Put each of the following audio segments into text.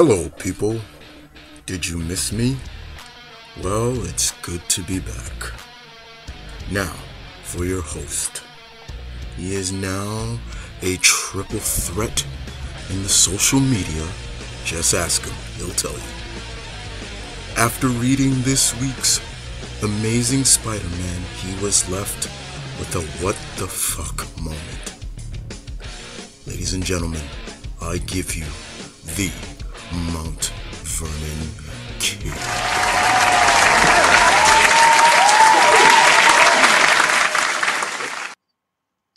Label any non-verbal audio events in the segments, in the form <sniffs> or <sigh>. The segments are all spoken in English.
Hello, people. Did you miss me? Well, it's good to be back. Now, for your host. He is now a triple threat in the social media. Just ask him, he'll tell you. After reading this week's Amazing Spider Man, he was left with a what the fuck moment. Ladies and gentlemen, I give you the Mount Vernon Kid.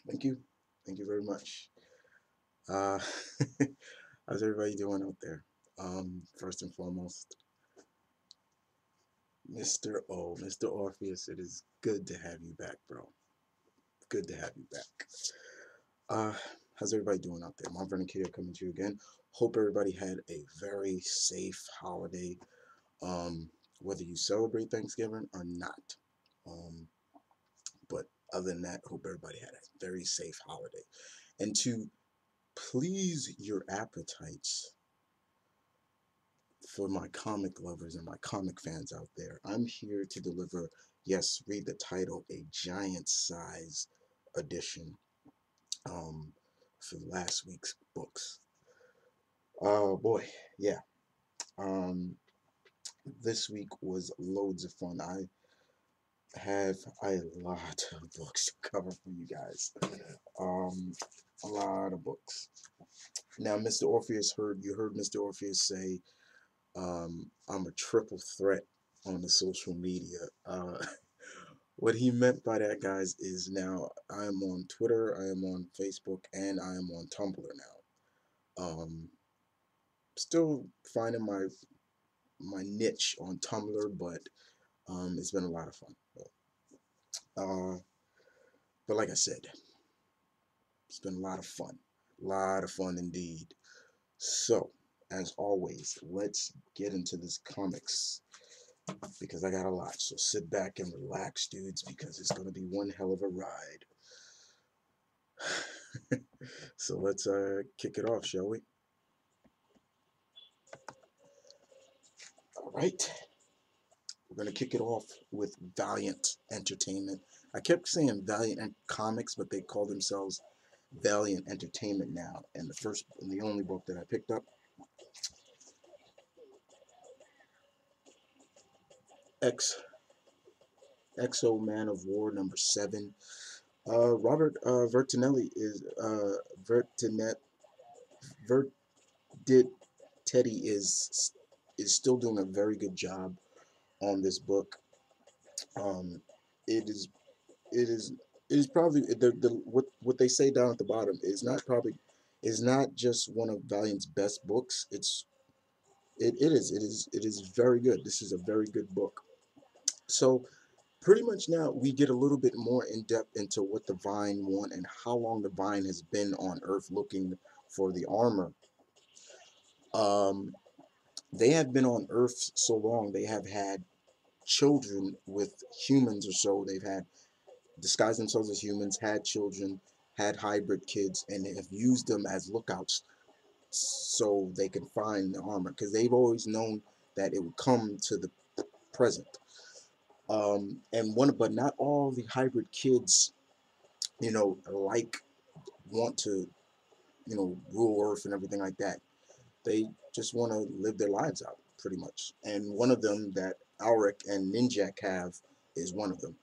Thank you. Thank you very much. Uh, <laughs> how's everybody doing out there? Um, first and foremost, Mr. O, Mr. Orpheus, it is good to have you back, bro. Good to have you back. Uh, how's everybody doing out there? Mount Vernon Kid coming to you again. Hope everybody had a very safe holiday, um, whether you celebrate Thanksgiving or not. Um, but other than that, hope everybody had a very safe holiday. And to please your appetites for my comic lovers and my comic fans out there, I'm here to deliver, yes, read the title, a giant size edition um, for last week's books. Oh boy, yeah. Um, this week was loads of fun. I have a lot of books to cover for you guys. Um, a lot of books. Now, Mr. Orpheus heard you heard Mr. Orpheus say, um, "I'm a triple threat on the social media." Uh, <laughs> what he meant by that, guys, is now I am on Twitter, I am on Facebook, and I am on Tumblr now. Um, still finding my my niche on Tumblr, but um, it's been a lot of fun. Uh, but like I said, it's been a lot of fun, a lot of fun indeed. So, as always, let's get into this comics because I got a lot. So sit back and relax, dudes, because it's gonna be one hell of a ride. <sighs> so let's uh, kick it off, shall we? Right. We're going to kick it off with Valiant Entertainment. I kept saying Valiant Comics, but they call themselves Valiant Entertainment now. And the first and the only book that I picked up X X-O Manowar number seven. Uh, Robert uh, Vertinelli is uh, Vertinet Vert did Teddy is is still doing a very good job on this book. Um, it is it is it is probably the, the what what they say down at the bottom is not probably is not just one of Valiant's best books. It's it, it is it is it is very good. This is a very good book. So pretty much now we get a little bit more in depth into what the Vine want and how long the Vine has been on Earth looking for the armor. Um, they have been on Earth so long they have had children with humans or so. They've had disguised themselves as humans, had children, had hybrid kids, and have used them as lookouts so they can find the armor because they've always known that it would come to the present. Um, and one, but not all the hybrid kids, you know, like want to, you know, rule Earth and everything like that. They just want to live their lives out, pretty much. And one of them that Aric and Ninjak have is one of them.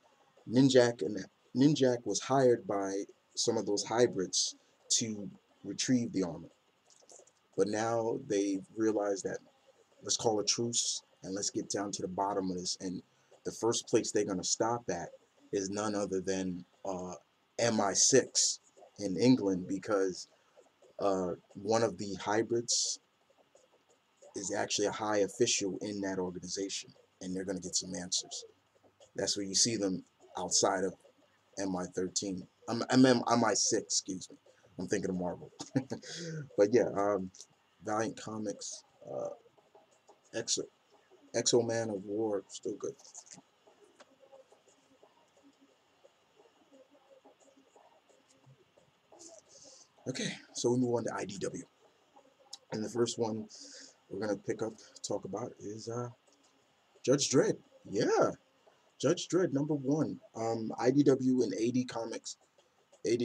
Ninjak and Ninjak was hired by some of those hybrids to retrieve the armor. But now they realize that let's call a truce and let's get down to the bottom of this. And the first place they're going to stop at is none other than uh, MI6 in England because uh, one of the hybrids is actually a high official in that organization and they're going to get some answers. That's where you see them outside of MI13. I'm, I'm MI6, excuse me. I'm thinking of Marvel. <laughs> but yeah, um, Valiant Comics, uh, X-O, Exo Man of War, still good. Okay, so we move on to IDW. And the first one we're gonna pick up talk about is uh, Judge Dredd. Yeah, Judge Dredd number one. Um, IDW and AD Comics, AD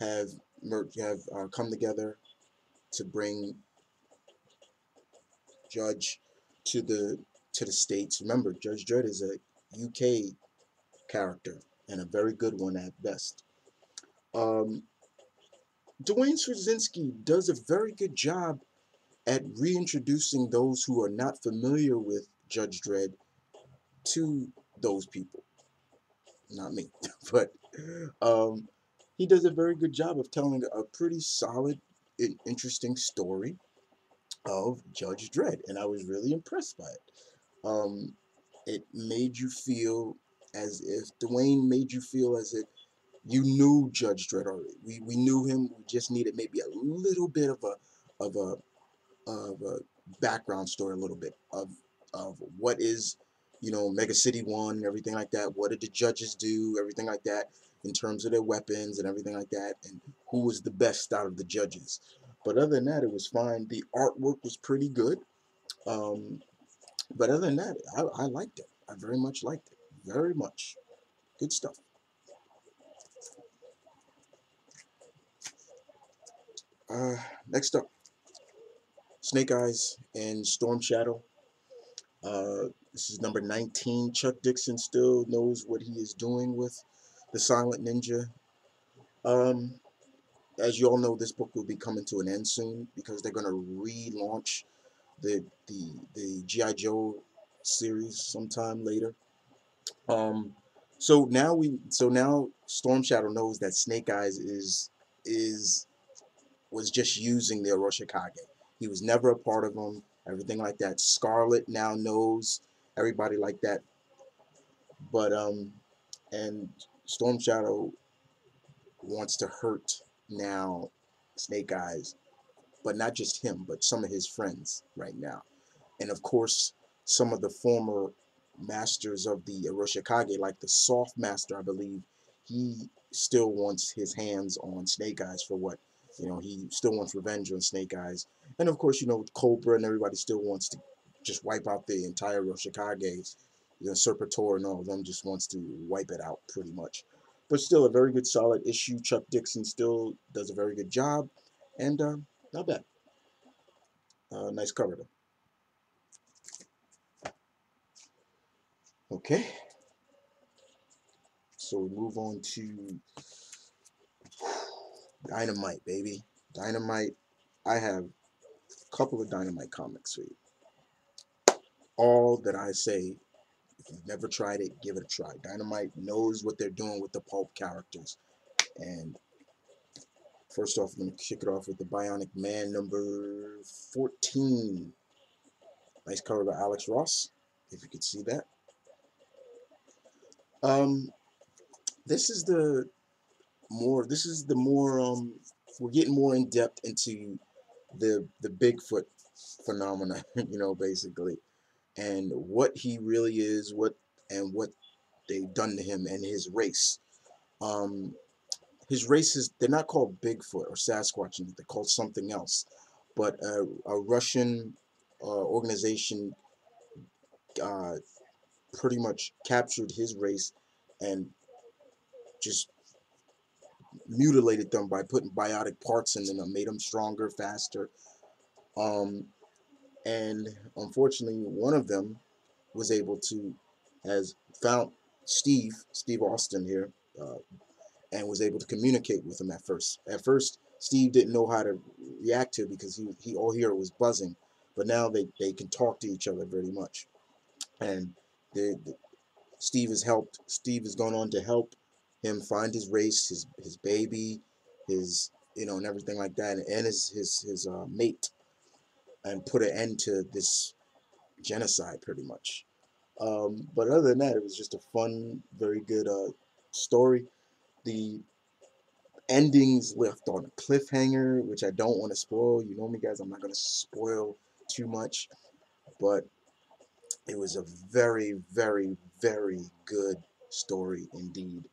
have merged, have uh, come together to bring Judge to the to the states. Remember, Judge Dredd is a UK character and a very good one at best. Um, Duane Swierczynski does a very good job at reintroducing those who are not familiar with Judge Dredd to those people. Not me, <laughs> but um, he does a very good job of telling a pretty solid and interesting story of Judge Dredd, and I was really impressed by it. Um, it made you feel as if Duane made you feel as if you knew Judge Dredd already. We we knew him. We just needed maybe a little bit of a of a of a background story, a little bit of of what is you know Mega City One and everything like that. What did the judges do? Everything like that in terms of their weapons and everything like that, and who was the best out of the judges. But other than that, it was fine. The artwork was pretty good. Um, but other than that, I, I liked it. I very much liked it. Very much. Good stuff. Uh, next up, Snake Eyes and Storm Shadow. Uh, this is number 19. Chuck Dixon still knows what he is doing with the Silent Ninja. Um, as you all know, this book will be coming to an end soon because they're going to relaunch the the the GI Joe series sometime later. Um, so now we so now Storm Shadow knows that Snake Eyes is is was just using the Arashikage. He was never a part of them, everything like that. Scarlett now knows everybody like that. But um and Storm Shadow wants to hurt now Snake Eyes, but not just him, but some of his friends right now. And of course, some of the former masters of the Arashikage, like the Soft Master, I believe, he still wants his hands on Snake Eyes for what you know, he still wants revenge on Snake Eyes. And of course, you know, Cobra and everybody still wants to just wipe out the entire Arashikage. You know, Serpentor and all of them just wants to wipe it out pretty much. But still a very good solid issue. Chuck Dixon still does a very good job. And uh, not bad. Uh, nice cover though. Okay. So we move on to Dynamite, baby. Dynamite. I have a couple of Dynamite comics for you. All that I say, if you've never tried it, give it a try. Dynamite knows what they're doing with the pulp characters. And first off, I'm going to kick it off with the Bionic Man number 14. Nice cover by Alex Ross, if you could see that. Um, this is the more this is the more um we're getting more in depth into the the Bigfoot phenomena, <laughs> you know, basically, and what he really is, what and what they've done to him and his race. Um, his race is they're not called Bigfoot or Sasquatch, they're called something else. But a, a Russian uh, organization uh, pretty much captured his race and just mutilated them by putting biotic parts in them, made them stronger, faster. Um, and unfortunately, one of them was able to, has found Steve, Steve Austin here, uh, and was able to communicate with him at first. At first, Steve didn't know how to react to it because he, he all here was buzzing, but now they, they can talk to each other very much. And they, Steve has helped, Steve has gone on to help him find his race, his his baby, his you know, and everything like that, and his his his uh, mate, and put an end to this genocide, pretty much. Um, but other than that, it was just a fun, very good uh, story. The endings left on a cliffhanger, which I don't want to spoil. You know me, guys. I'm not going to spoil too much, but it was a very, very, very good story indeed.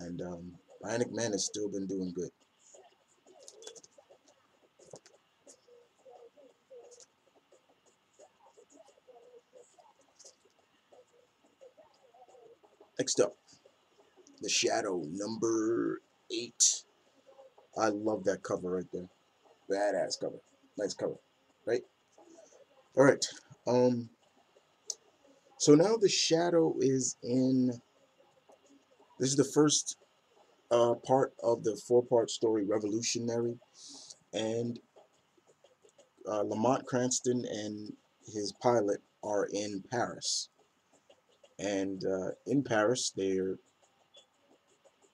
And um, Bionic Man has still been doing good. Next up, The Shadow, number 8. I love that cover right there. Badass cover. Nice cover, right? All right. Um. So now The Shadow is in this is the first uh, part of the four-part story, Revolutionary, and uh, Lamont Cranston and his pilot are in Paris, and uh, in Paris they're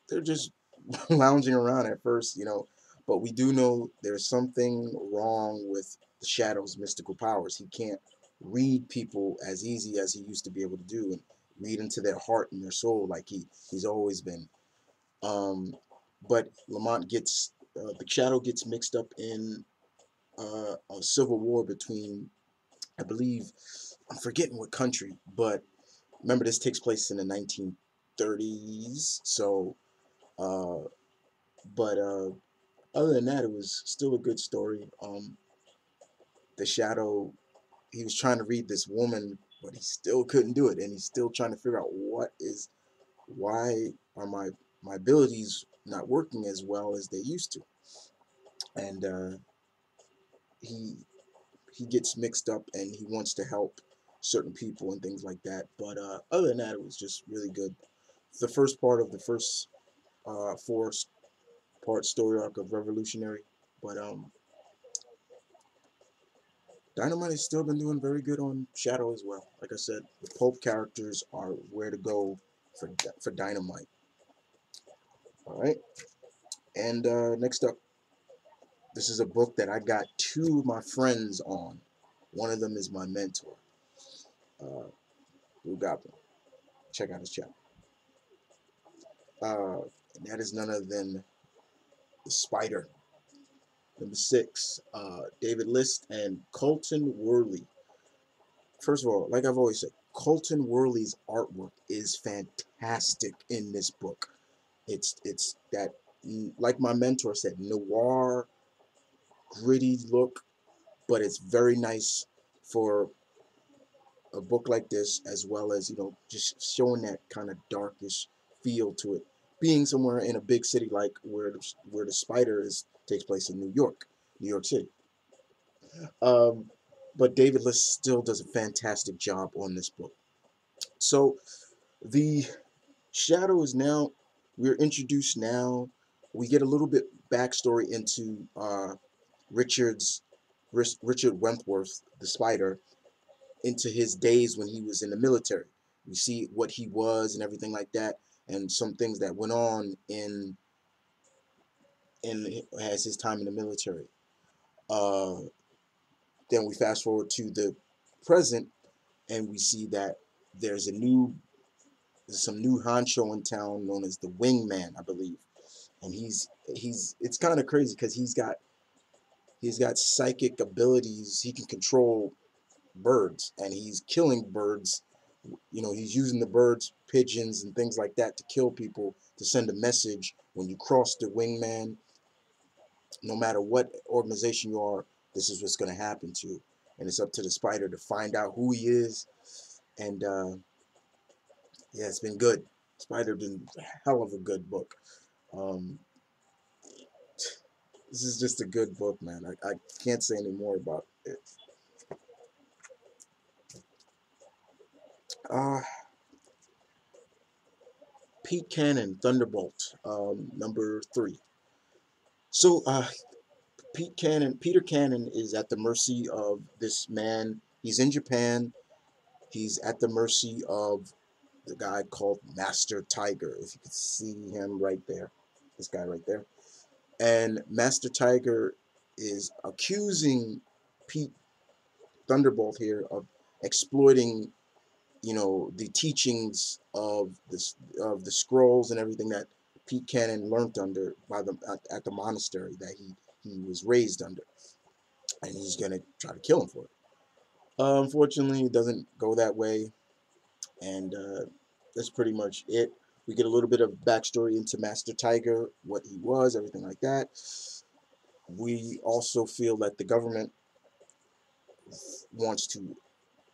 they're just <laughs> lounging around at first, you know, but we do know there's something wrong with the Shadow's mystical powers. He can't read people as easy as he used to be able to do. And read into their heart and their soul like he he's always been. Um, but Lamont gets uh, the Shadow gets mixed up in uh, a civil war between, I believe, I'm forgetting what country, but remember this takes place in the 1930s. So, uh, but uh, other than that, it was still a good story. Um, the Shadow, he was trying to read this woman, but he still couldn't do it, and he's still trying to figure out what is, why are my my abilities not working as well as they used to, and uh, he he gets mixed up and he wants to help certain people and things like that. But uh, other than that, it was just really good. The first part of the first uh, four part story arc of Revolutionary, but um, Dynamite has still been doing very good on Shadow as well. Like I said, the pulp characters are where to go for for Dynamite. All right, and uh, next up, this is a book that I got two of my friends on. One of them is my mentor, uh, Blue Goblin. Check out his channel. Uh, and that is none other than The Spider. Number six, uh, David Liss and Colton Worley. First of all, like I've always said, Colton Worley's artwork is fantastic in this book. It's it's that like my mentor said, noir gritty look, but it's very nice for a book like this, as well as you know, just showing that kind of darkish feel to it. Being somewhere in a big city like where where the spider is takes place in New York, New York City. Um, but David Liss still does a fantastic job on this book. So the shadow is now we're introduced now. We get a little bit backstory into uh, Richard's Richard Wentworth, the Spider, into his days when he was in the military. We see what he was and everything like that, and some things that went on in in has his time in the military. Uh, then we fast forward to the present, and we see that there's a new some new honcho in town known as the Wingman, I believe, and he's he's it's kind of crazy because he's got He's got psychic abilities. He can control birds, and he's killing birds. You know, he's using the birds, pigeons, and things like that to kill people to send a message. When you cross the wingman, no matter what organization you are, this is what's going to happen to you. And it's up to the spider to find out who he is. And uh, yeah, it's been good. Spider been a hell of a good book. Um, this is just a good book, man. I, I can't say any more about it. Uh, Pete Cannon, Thunderbolt, um, number three. So, uh, Pete Cannon, Peter Cannon is at the mercy of this man. He's in Japan. He's at the mercy of the guy called Master Tiger. If you could see him right there, this guy right there. And Master Tiger is accusing Pete Thunderbolt here of exploiting, you know, the teachings of this of the scrolls and everything that Pete Cannon learned under by the at, at the monastery that he he was raised under, and he's gonna try to kill him for it. Uh, unfortunately, it doesn't go that way, and uh, that's pretty much it. We get a little bit of backstory into Master Tiger, what he was, everything like that. We also feel that the government wants to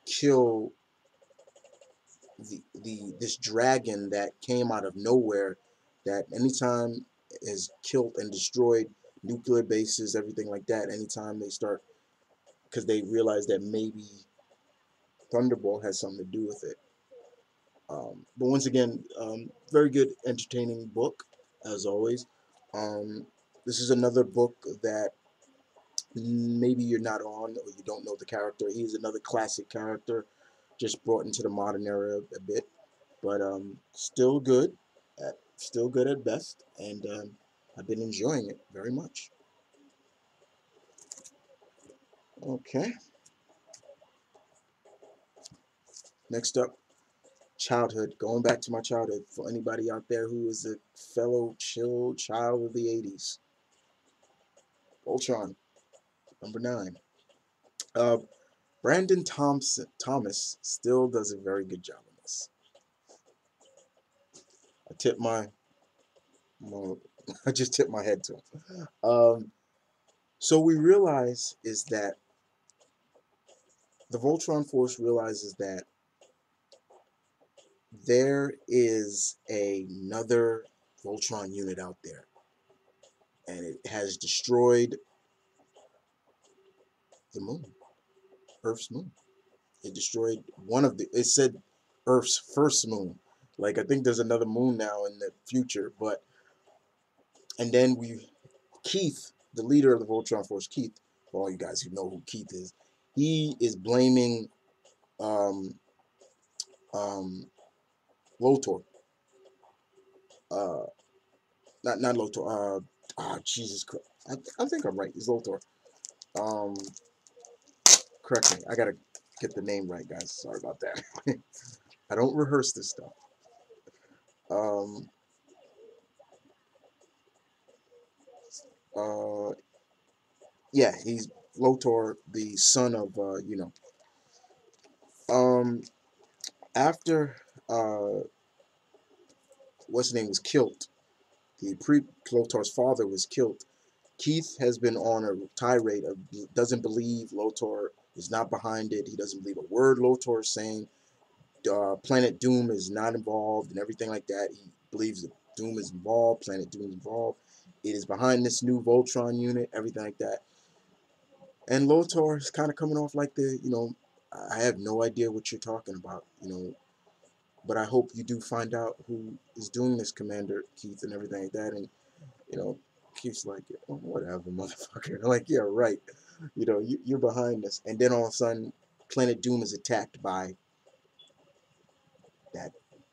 kill the the this dragon that came out of nowhere that anytime has killed and destroyed nuclear bases, everything like that. Anytime they start, because they realize that maybe Thunderbolt has something to do with it. Um, but once again, um, very good, entertaining book as always. Um, this is another book that maybe you're not on or you don't know the character. He's another classic character, just brought into the modern era a bit, but um, still good, at, still good at best, and um, I've been enjoying it very much. Okay. Next up, childhood. Going back to my childhood. For anybody out there who is a fellow chill child of the 80s. Voltron, number nine. Uh, Brandon Thompson, Thomas still does a very good job. I tip my, <laughs> I just tip my head to him. Um, so we realize is that the Voltron Force realizes that there is another Voltron unit out there. And it has destroyed the moon, Earth's moon. It destroyed one of the, it said Earth's first moon. Like, I think there's another moon now in the future, but, and then we, Keith, the leader of the Voltron Force, Keith, for all you guys who know who Keith is, he is blaming um, um, Lotor. Uh, not not Lotor. Uh, ah, Jesus Christ. I, I think I'm right. It's Lotor. Um, correct me. I gotta get the name right, guys. Sorry about that. <laughs> I don't rehearse this stuff. Um. Uh. Yeah, he's Lotor, the son of uh, you know. Um. After uh, what's his name was killed. The pre Lotor's father was killed. Keith has been on a tirade of doesn't believe Lotor is not behind it. He doesn't believe a word Lotor is saying. Uh, Planet Doom is not involved and everything like that. He believes that Doom is involved. Planet Doom is involved. It is behind this new Voltron unit, everything like that. And Lotor is kind of coming off like the, you know, I have no idea what you're talking about. You know, but I hope you do find out who is doing this, Commander Keith, and everything like that. And, you know, Keith's like, oh, whatever, <laughs> motherfucker. like, yeah, right. You know, you, you're behind this. And then all of a sudden, Planet Doom is attacked by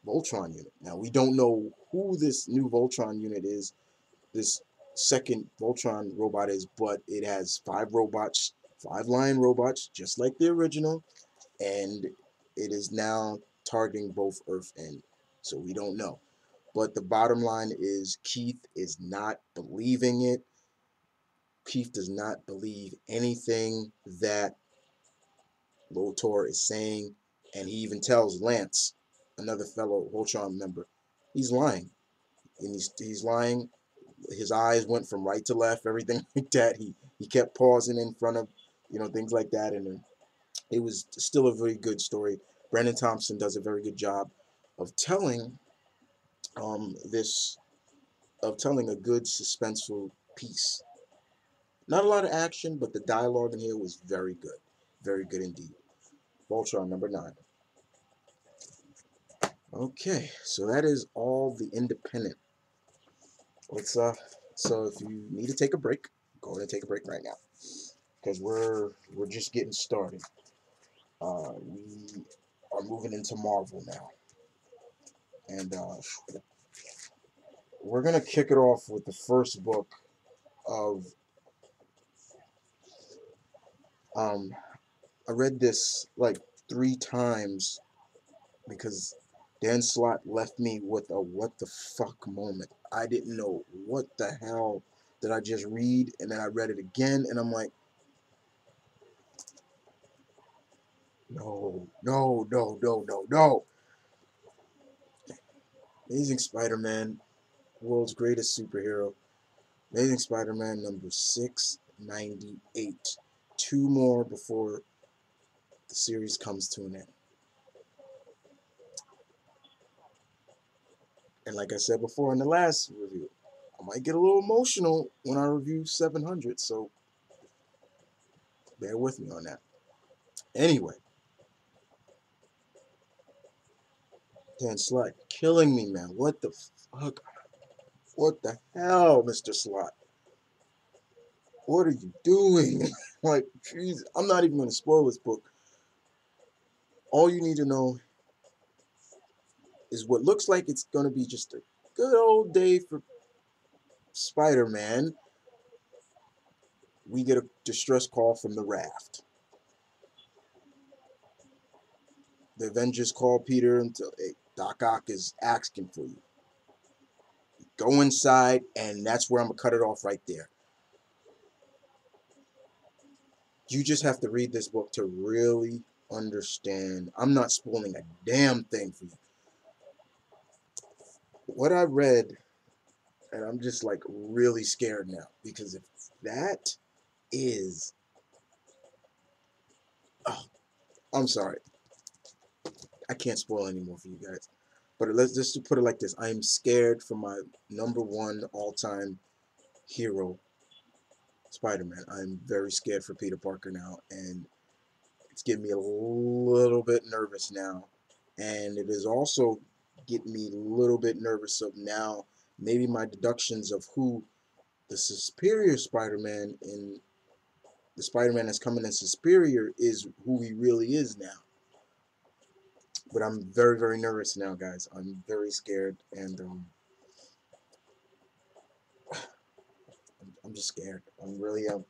Voltron unit. Now, we don't know who this new Voltron unit is, this second Voltron robot is, but it has five robots, five lion robots, just like the original. And it is now targeting both Earth and so we don't know. But the bottom line is Keith is not believing it. Keith does not believe anything that Lotor is saying. And he even tells Lance, another fellow Voltron member, he's lying. And he's, he's lying. His eyes went from right to left, everything <laughs> like that. He, he kept pausing in front of, you know, things like that. And it was still a very good story. Brandon Thompson does a very good job of telling um, this, of telling a good suspenseful piece. Not a lot of action, but the dialogue in here was very good. Very good indeed. Voltron number nine. Okay, so that is all the independent. Let's uh so if you need to take a break, go ahead and take a break right now. Because we're we're just getting started. Uh we are moving into Marvel now. And uh, we're to kick it off with the first book of. Um, I read this like three times because Dan Slott left me with a what the fuck moment. I didn't know what the hell did I just read, and then I read it again, and I'm like, No, no, no, no, no, no. Amazing Spider-Man, world's greatest superhero. Amazing Spider-Man number 698. Two more before the series comes to an end. And like I said before in the last review, I might get a little emotional when I review 700, so bear with me on that. Anyway, Dan Slott, killing me, man. What the fuck? What the hell, Mr. Slott? What are you doing? <laughs> like, jeez, I'm not even going to spoil this book. All you need to know is what looks like it's going to be just a good old day for Spider-Man. We get a distress call from the raft. The Avengers call Peter tell, hey, Doc Ock is asking for you. Go inside, and that's where I'm going to cut it off right there. You just have to read this book to really understand. I'm not spoiling a damn thing for you. What I read, and I'm just like really scared now because if that is. Oh, I'm sorry. I can't spoil anymore for you guys. But let's just put it like this. I am scared for my number one all-time hero, Spider-Man. I'm very scared for Peter Parker now. And it's getting me a little bit nervous now. And it is also getting me a little bit nervous of now maybe my deductions of who the superior Spider-Man in the Spider-Man that's coming in superior is who he really is now. But I'm very, very nervous now, guys. I'm very scared, and um, <sighs> I'm just scared. I'm really um.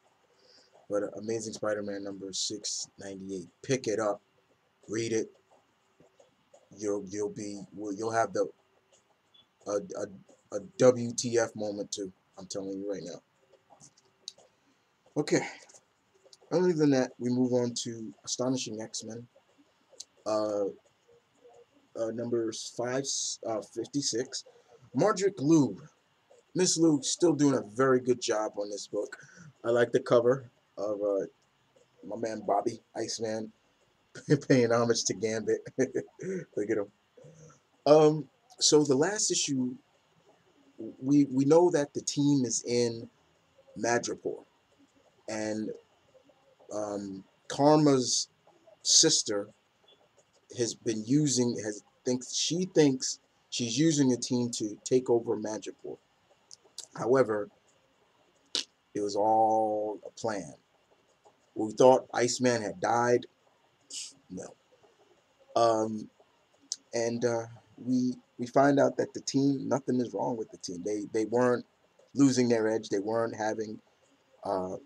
But Amazing Spider-Man number 698. Pick it up, read it. You'll you'll be you'll have the a, a a WTF moment too. I'm telling you right now. Okay. Other than that, we move on to Astonishing X-Men. Uh, uh, numbers 5, uh, 56. Margaret Loeb. Miss Loeb still doing a very good job on this book. I like the cover of uh, my man Bobby, Iceman, <laughs> paying homage to Gambit. <laughs> Look at him. Um, so the last issue, we we know that the team is in Madripoor, and um, Karma's sister has been using has thinks she thinks she's using the team to take over Madripoor. However, it was all a plan. We thought Iceman had died. No. Um, and uh, we we find out that the team, nothing is wrong with the team. They they weren't losing their edge. They weren't having uh,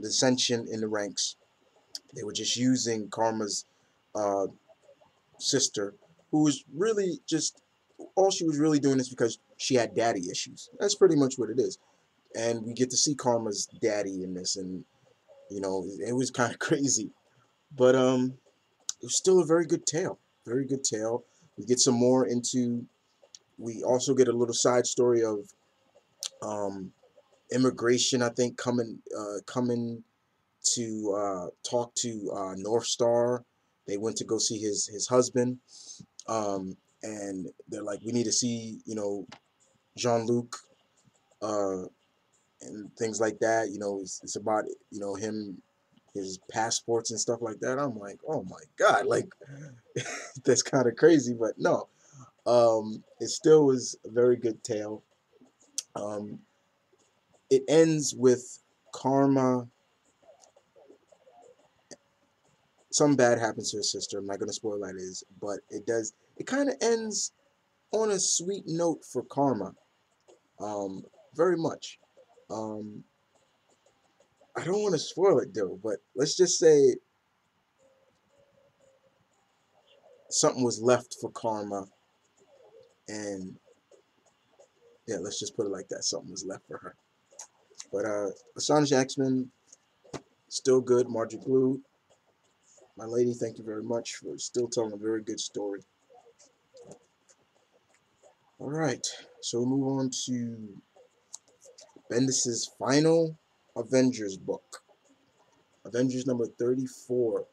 dissension in the ranks. They were just using Karma's uh, sister, who was really just all she was really doing is because she had daddy issues. That's pretty much what it is. And we get to see Karma's daddy in this, and you know it was kind of <laughs> crazy, but um, it was still a very good tale. Very good tale. We get some more into. We also get a little side story of um, immigration. I think coming uh, coming to uh, talk to uh, Northstar they went to go see his his husband, um, and they're like, we need to see you know Jean Luc, uh, and things like that. You know, it's, it's about you know him, his passports and stuff like that. I'm like, oh my god, like <laughs> that's kind of crazy, but no, um, it still was a very good tale. Um, it ends with Karma some bad happens to his sister. I'm not going to spoil that is, but it does. It kind of ends on a sweet note for Karma. Um, very much. Um, I don't want to spoil it though, but let's just say something was left for Karma, and yeah, let's just put it like that. Something was left for her. But uh, Astonishing X-Men, still good. Margaret Loeb, my lady, thank you very much for still telling a very good story. All right, so we move on to Bendis's final Avengers book. Avengers number 34.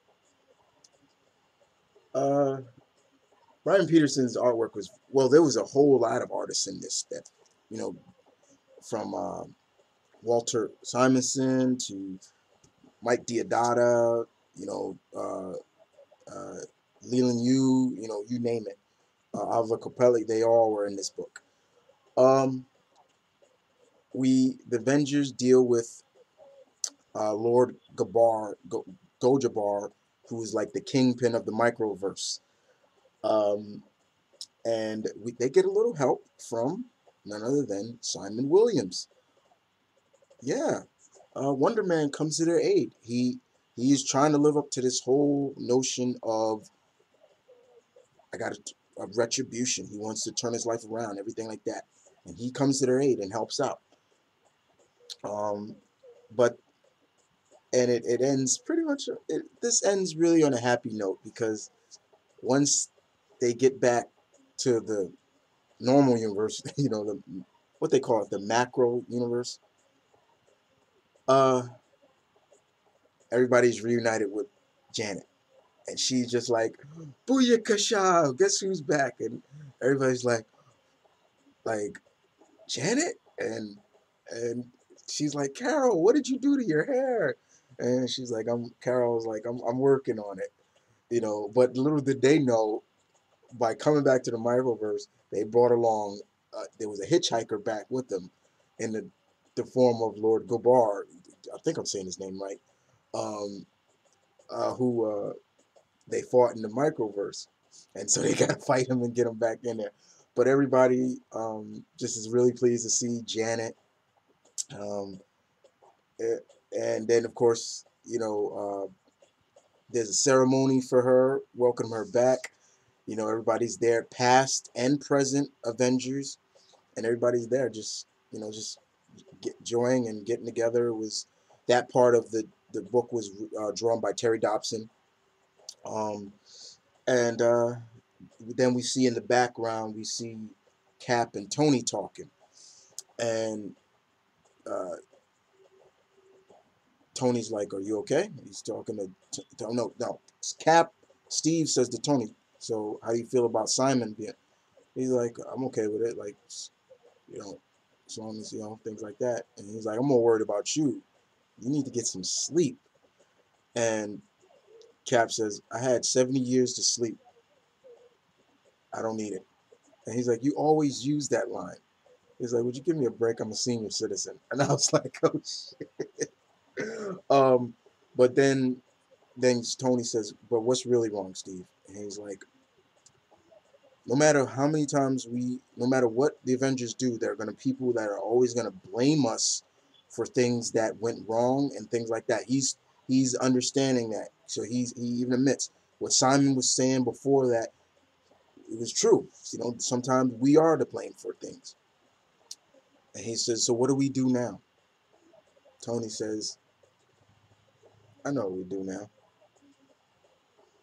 Uh, Brian Peterson's artwork was well. There was a whole lot of artists in this that, you know, from uh, Walter Simonson to Mike Deodato, you know, uh, uh, Leland Yu, you know, you name it. Uh, Alva Capelli, they all were in this book. Um, we the Avengers deal with uh, Lord Gabar Go, Gojabar, who is like the kingpin of the microverse. Um, and we, they get a little help from none other than Simon Williams. Yeah, uh, Wonder Man comes to their aid. He he is trying to live up to this whole notion of I got a, a retribution. He wants to turn his life around, everything like that, and he comes to their aid and helps out. Um, but and it, it ends pretty much. It, this ends really on a happy note because once they get back to the normal universe, <laughs> you know the what they call it, the macro universe. Uh, everybody's reunited with Janet, and she's just like, "Booyakasha! Guess who's back?" And everybody's like, "Like, Janet?" And and she's like, "Carol, what did you do to your hair?" And she's like, "I'm." Carol's like, "I'm. I'm working on it." You know, but little did they know, by coming back to the microverse, they brought along. Uh, there was a hitchhiker back with them, in the the form of Lord Gobar. I think I'm saying his name right. Um, uh, who uh, they fought in the microverse, and so <laughs> they got to fight him and get him back in there. But everybody um, just is really pleased to see Janet. Um, eh, and then, of course, you know, uh, there's a ceremony for her, welcome her back. You know, everybody's there, past and present Avengers, and everybody's there, just you know, just get, enjoying and getting together. It was that part of the the book was uh, drawn by Terry Dodson. Um, and uh, then we see in the background, we see Cap and Tony talking. And uh, Tony's like, Are you okay? He's talking to, to, no, no. Cap, Steve says to Tony, So how do you feel about Simon being? He's like, I'm okay with it. Like, you know, as long as, you know, things like that. And he's like, I'm more worried about you. You need to get some sleep. And Cap says, I had 70 years to sleep. I don't need it. And he's like, You always use that line. He's like, Would you give me a break? I'm a senior citizen. And I was <laughs> like, Oh shit. Um, but then then Tony says, But what's really wrong, Steve? And he's like, No matter how many times we no matter what the Avengers do, there are gonna people that are always gonna blame us for things that went wrong and things like that. He's he's understanding that. So he's he even admits what Simon was saying before that it was true. You know, sometimes we are to blame for things. And he says, So what do we do now? Tony says, I know what we do now.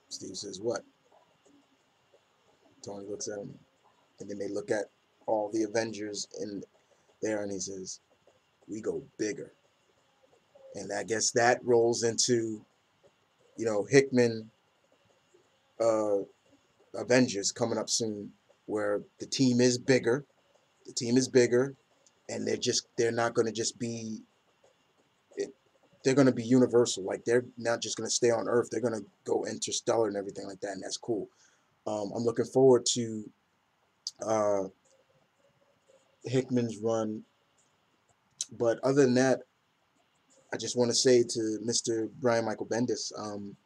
Steve says, What? Tony looks at him, and then they look at all the Avengers in there, and he says, We go bigger. And I guess that rolls into, you know, Hickman uh, Avengers coming up soon, where the team is bigger. The team is bigger, and they're just they're not going to just be. They're going to be universal. Like they're not just going to stay on Earth. They're going to go interstellar and everything like that, and that's cool. Um, I'm looking forward to uh, Hickman's run. But other than that, I just want to say to Mr. Brian Michael Bendis, um,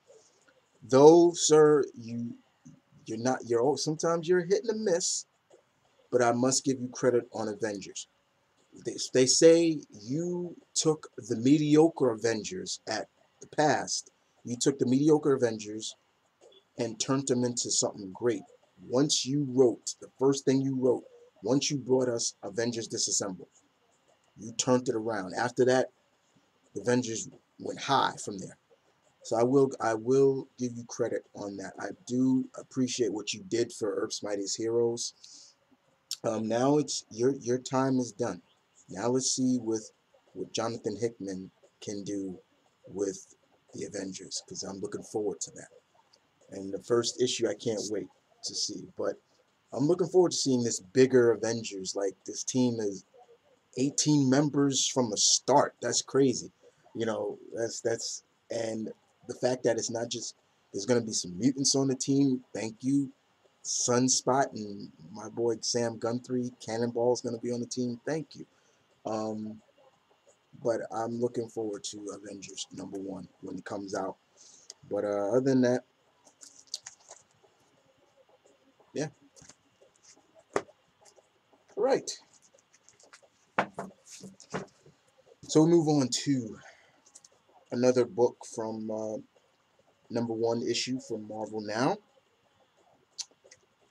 though, sir, you you're not you're sometimes you're hitting a miss, but I must give you credit on Avengers. They, they say you took the mediocre Avengers at the past. You took the mediocre Avengers and turned them into something great. Once you wrote the first thing you wrote, once you brought us Avengers Disassembled, you turned it around. After that, the Avengers went high from there. So I will I will give you credit on that. I do appreciate what you did for Earth's Mightiest Heroes. Um, now it's your your time is done. Now let's see with what Jonathan Hickman can do with the Avengers because I'm looking forward to that. And the first issue, I can't wait. to see. But I'm looking forward to seeing this bigger Avengers. Like this team is 18 members from the start. That's crazy. You know, that's that's and the fact that it's not just there's gonna be some mutants on the team. Thank you, Sunspot and my boy Sam Guthrie. Cannonball is gonna be on the team. Thank you. Um, but I'm looking forward to Avengers number one when it comes out. But uh, other than that, yeah. All right. So we move on to another book from uh, number one issue from Marvel Now.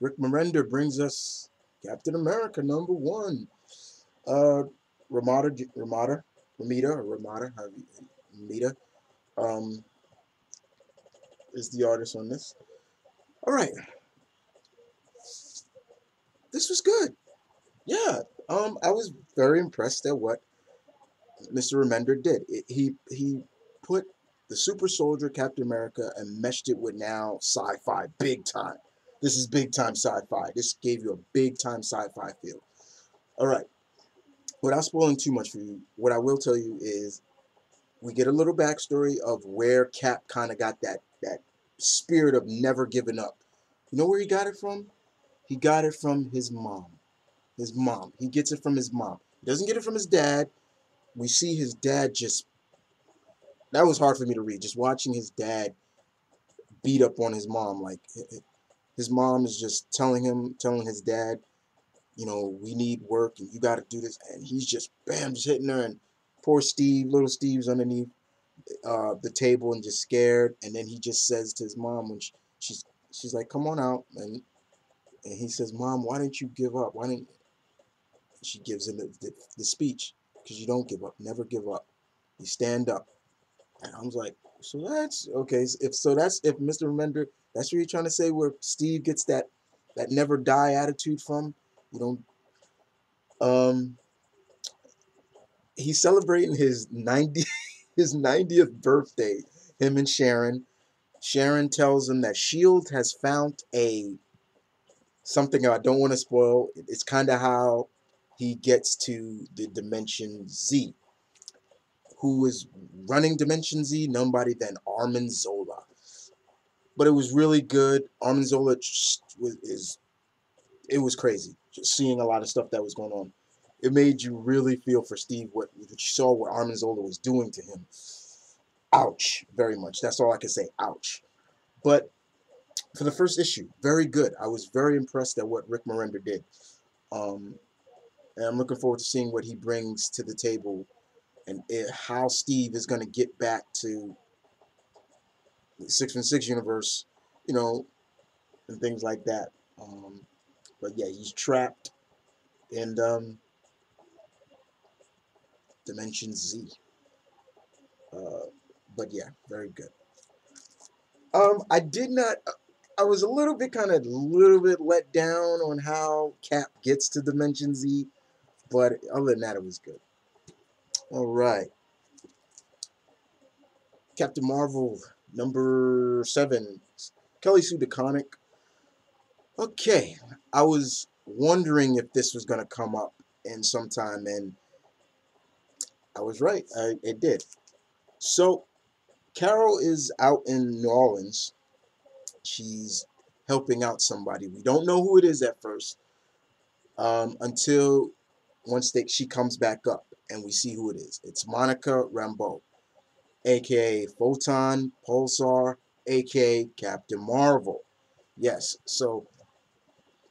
Rick Remender brings us Captain America number one. Uh, Ramada, Ramada, Ramita, or Ramada, Ramita, um, is the artist on this. All right. This was good. Yeah. Um, I was very impressed at what Mr. Remender did. It, he he put the super soldier Captain America and meshed it with now sci-fi big time. This is big time sci-fi. This gave you a big time sci-fi feel. All right. Without spoiling too much for you, what I will tell you is we get a little backstory of where Cap kind of got that that spirit of never giving up. You know where he got it from? He got it from his mom. His mom. He gets it from his mom. He doesn't get it from his dad. We see his dad just that was hard for me to read. Just watching his dad beat up on his mom, like eh, eh, his mom is just telling him, telling his dad, you know, we need work and you got to do this, and he's just bam, just hitting her, and poor Steve, little Steve's underneath uh, the table and just scared, and then he just says to his mom when she, she's she's like, come on out, and and he says, mom, why didn't you give up? Why didn't she gives him the, the, the speech because you don't give up, never give up, you stand up. And I was like, so that's okay. If so, that's if Mr. Remender, that's what you're trying to say, where Steve gets that that never die attitude from. You don't. Um. He's celebrating his 90 <laughs> his 90th birthday. Him and Sharon. Sharon tells him that Shield has found a something I don't want to spoil. It's kind of how he gets to the dimension Z who is running Dimension Z, nobody than Arnim Zola. But it was really good. Arnim Zola was is it was crazy. Seeing a lot of stuff that was going on. It made you really feel for Steve what, what you saw what Arnim Zola was doing to him. Ouch, very much. That's all I can say. Ouch. But for the first issue, very good. I was very impressed at what Rick Remender did. Um, and I'm looking forward to seeing what he brings to the table and it, how Steve is going to get back to the six and six universe, you know, and things like that. Um, but yeah, he's trapped in um, Dimension Z. Uh, but yeah, very good. Um, I did not. I was a little bit kind of a little bit let down on how Cap gets to Dimension Z, but other than that, it was good. All right. Captain Marvel, number seven. Kelly Sue DeConnick. Okay, I was wondering if this was going to come up in some time, and I was right. I, it did. So, Carol is out in New Orleans. She's helping out somebody. We don't know who it is at first um, until once they, she comes back up and we see who it is. It's Monica Rambeau, aka Photon Pulsar, aka Captain Marvel. Yes, so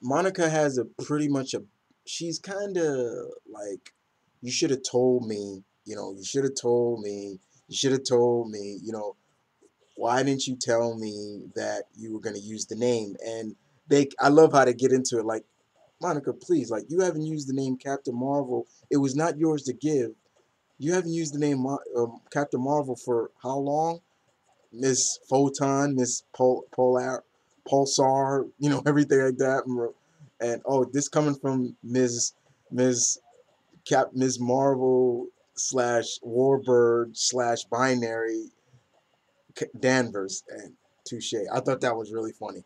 Monica has a pretty much a she's kind of like you should have told me, you know, you should have told me, you should have told me, you know, why didn't you tell me that you were going to use the name? And they I love how they get into it like Monica, please, like you haven't used the name Captain Marvel. It was not yours to give. You haven't used the name um, Captain Marvel for how long? Miss Photon, Miss Pol Polar, Pulsar, you know, <laughs> everything like that. And oh, this coming from Ms. Ms. Cap Ms. Marvel slash Warbird slash Binary Danvers and Touche. I thought that was really funny,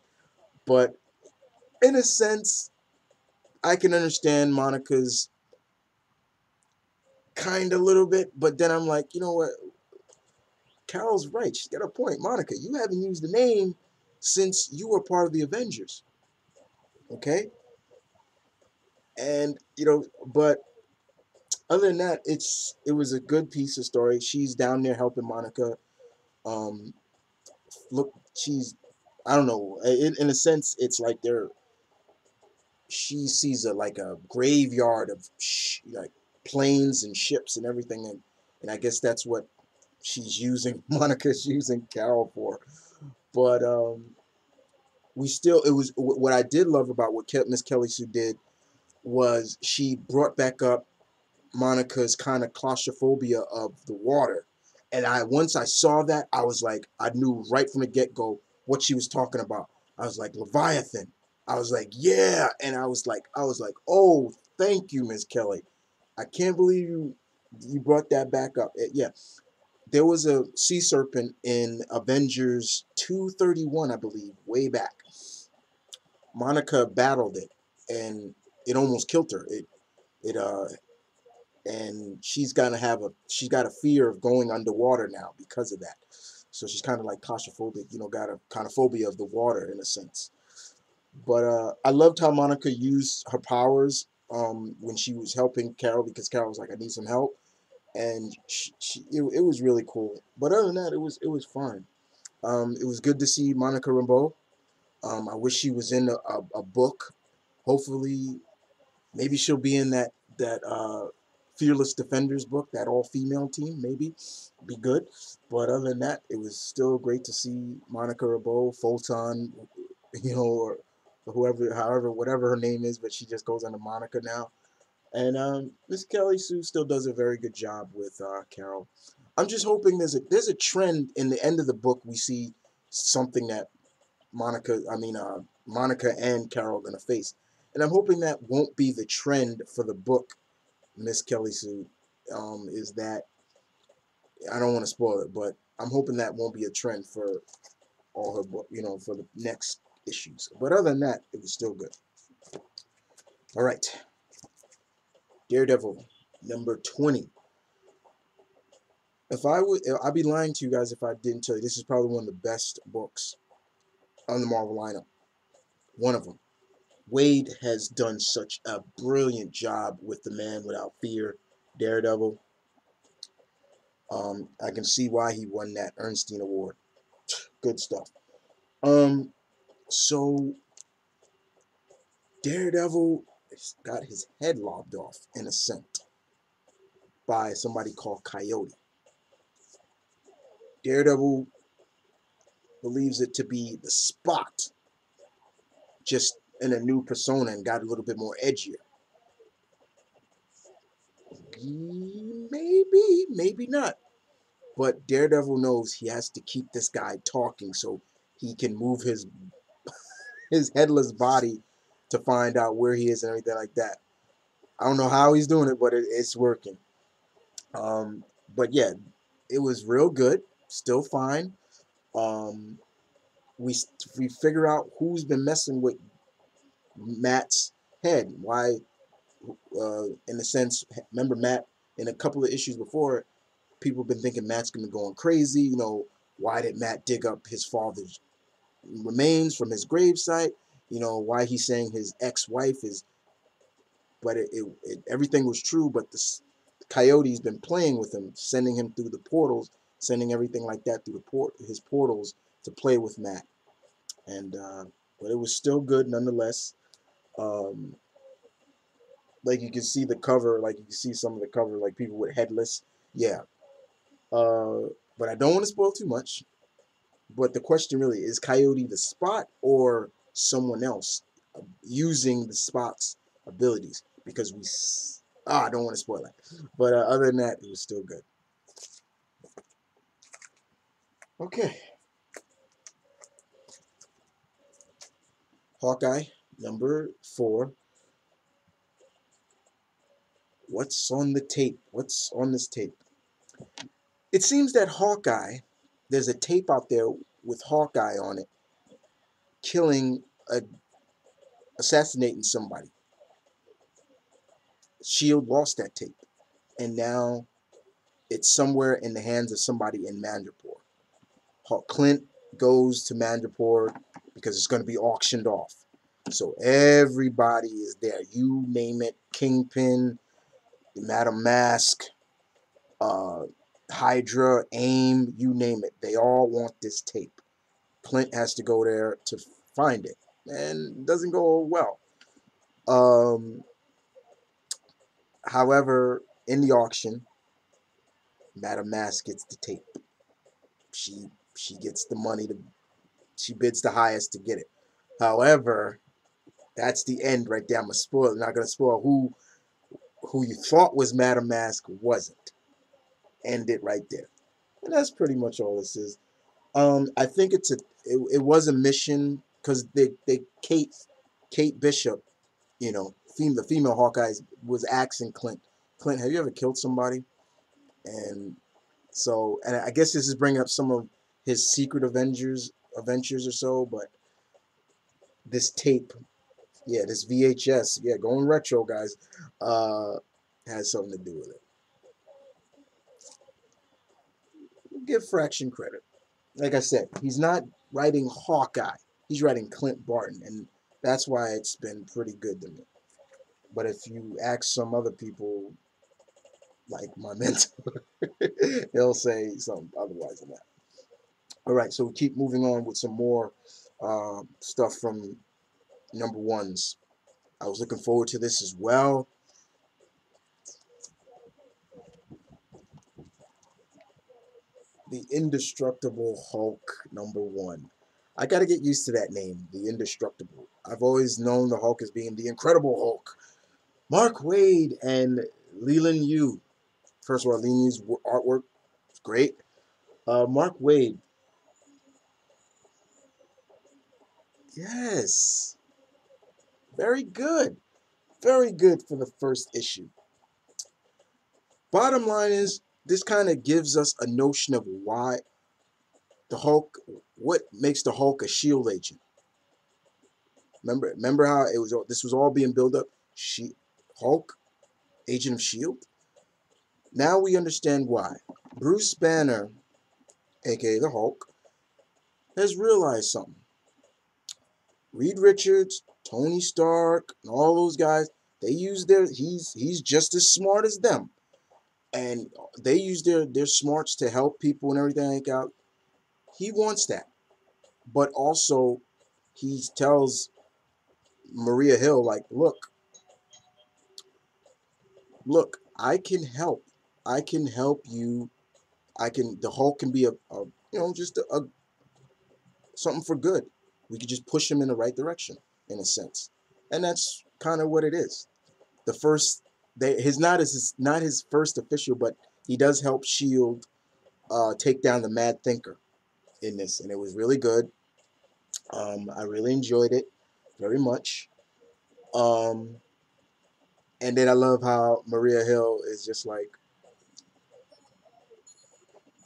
but in a sense, I can understand Monica's kind a little bit, but then I'm like, you know what? Carol's right. She's got a point. Monica, you haven't used the name since you were part of the Avengers. Okay? And, you know, but other than that, it's it was a good piece of story. She's down there helping Monica. Um, look, she's I don't know. In, in a sense, it's like they're she sees a like a graveyard of like planes and ships and everything, and and I guess that's what she's using. <laughs> Monica's using Carol for, but um, we still it was what I did love about what Miss Kelly Sue did was she brought back up Monica's kind of claustrophobia of the water. And I once I saw that, I was like, I knew right from the get-go what she was talking about. I was like, Leviathan. I was like, yeah. And I was like, I was like, oh, thank you, Miss Kelly. I can't believe you you brought that back up. It, yeah. There was a sea serpent in Avengers 231, I believe, way back. Monica battled it and it almost killed her. It it uh and she's gonna have a she's got a fear of going underwater now because of that. So she's kind of like claustrophobic, you know, got a kind of phobia of the water in a sense. But uh, I loved how Monica used her powers um, when she was helping Carol because Carol was like, "I need some help," and she, she it, it, was really cool. But other than that, it was it was fun. Um, it was good to see Monica Rambeau. Um, I wish she was in a, a, a, book. Hopefully, maybe she'll be in that that uh, Fearless Defenders book, that all female team, maybe be good. But other than that, it was still great to see Monica Rambeau, Photon, you know, or whoever, however, whatever her name is, but she just goes under Monica now. And um, Miss Kelly Sue still does a very good job with uh, Carol. I'm just hoping there's a there's a trend in the end of the book. We see something that Monica, I mean, uh, Monica and Carol are gonna face, and I'm hoping that won't be the trend for the book Miss Kelly Sue um, is that I don't want to spoil it, but I'm hoping that won't be a trend for all her book, you know, for the next issues. But other than that, it was still good. All right. Daredevil number 20. If I would, I'd be lying to you guys if I didn't tell you this is probably one of the best books on the Marvel lineup. One of them. Waid has done such a brilliant job with the Man Without Fear, Daredevil. Um, I can see why he won that Ernestine Award. <sniffs> Good stuff. Um, so Daredevil got his head lobbed off in a scent by somebody called Coyote. Daredevil believes it to be the spot, just in a new persona and got a little bit more edgier. Maybe, maybe not. But Daredevil knows he has to keep this guy talking so he can move his <laughs> his headless body to find out where he is and everything like that. I don't know how he's doing it, but it, it's working. Um, but yeah, it was real good. Still fine. Um, we we figure out who's been messing with Matt's head. Why, uh, in a sense, remember Matt in a couple of issues before, people have been thinking Matt's gonna be going crazy. You know, why did Matt dig up his father's remains from his gravesite? You know, why he's saying his ex-wife is, but it, it, it everything was true, but the Coyote's been playing with him, sending him through the portals, sending everything like that through the port his portals to play with Matt. And uh, but it was still good nonetheless. Um, like you can see the cover, like you can see some of the cover, like people with headless. Yeah. Uh, but I don't want to spoil too much. But the question really is Coyote the spot or someone else using the spot's abilities? Because we, ah, I don't want to spoil that. But uh, other than that, it was still good. Okay. Hawkeye Number four. What's on the tape? What's on this tape? It seems that Hawkeye, there's a tape out there with Hawkeye on it, killing assassinating somebody. Shield lost that tape, and now it's somewhere in the hands of somebody in Madripoor. Clint goes to Madripoor because it's going to be auctioned off. So everybody is there. You name it, Kingpin, Madame Masque, uh, Hydra, AIM, you name it. They all want this tape. Clint has to go there to find it, and doesn't go well. Um, however, in the auction, Madame Masque gets the tape. She she gets the money to she bids the highest to get it. However, that's the end right there. I'm gonna spoil. I'm not gonna spoil who who you thought was Madame Masque wasn't. End it right there. And that's pretty much all this is. Um, I think it's a it, it was a mission because they they Kate Kate Bishop, you know, fem the female Hawkeyes was asking Clint, Clint, have you ever killed somebody? And so, and I guess this is bringing up some of his secret Avengers adventures or so, but this tape, yeah, this VHS, yeah, going retro, guys, uh, has something to do with it. Give Fraction credit. Like I said, he's not writing Hawkeye. He's writing Clint Barton, and that's why it's been pretty good to me. But if you ask some other people, like my <laughs> mentor, he'll say something otherwise than that. All right, so we keep moving on with some more uh, stuff from number ones. I was looking forward to this as well. The Indestructible Hulk number one. I got to get used to that name, the Indestructible. I've always known the Hulk as being the Incredible Hulk. Mark Waid and Leinil Yu. First of all, Leinil Yu's artwork is great. Uh, Mark Waid Yes. Very good. Very good for the first issue. Bottom line is, this kind of gives us a notion of why the Hulk, what makes the Hulk a shield agent. Remember, remember how it was. This was all being built up. She, Hulk, agent of Shield. Now we understand why. Bruce Banner, aka the Hulk, has realized something. Reed Richards, Tony Stark, and all those guys, they use their he's he's just as smart as them. And they use their their smarts to help people and everything out. He wants that. But also he tells Maria Hill like, "Look, look, I can help. I can help you. I can the Hulk can be a, a you know just a, a something for good we could just push him in the right direction in a sense and that's kind of what it is the first they his not his not his first official but he does help shield uh, take down the mad thinker in this and it was really good um, i really enjoyed it very much um, and then i love how maria hill is just like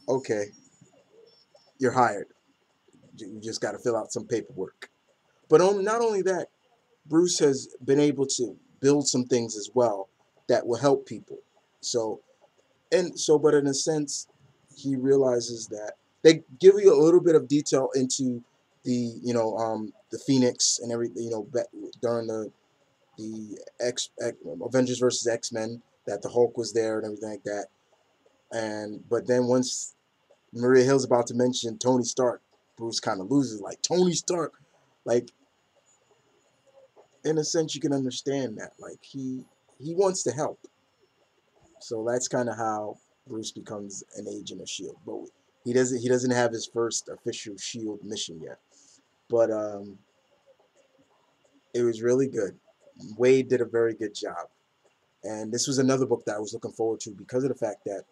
okay you're hired you just got to fill out some paperwork. But on, not only that, Bruce has been able to build some things as well that will help people. So, and so, but in a sense, he realizes that they give you a little bit of detail into the, you know, um, the Phoenix and everything, you know, during the the X, X Avengers versus X Men that the Hulk was there and everything like that. And but then once Maria Hill's about to mention Tony Stark, Bruce kind of loses. Like Tony Stark, like in a sense, you can understand that. Like he he wants to help. So that's kind of how Bruce becomes an agent of Shield. But he doesn't he doesn't have his first official Shield mission yet. But um, it was really good. Waid did a very good job. And this was another book that I was looking forward to because of the fact that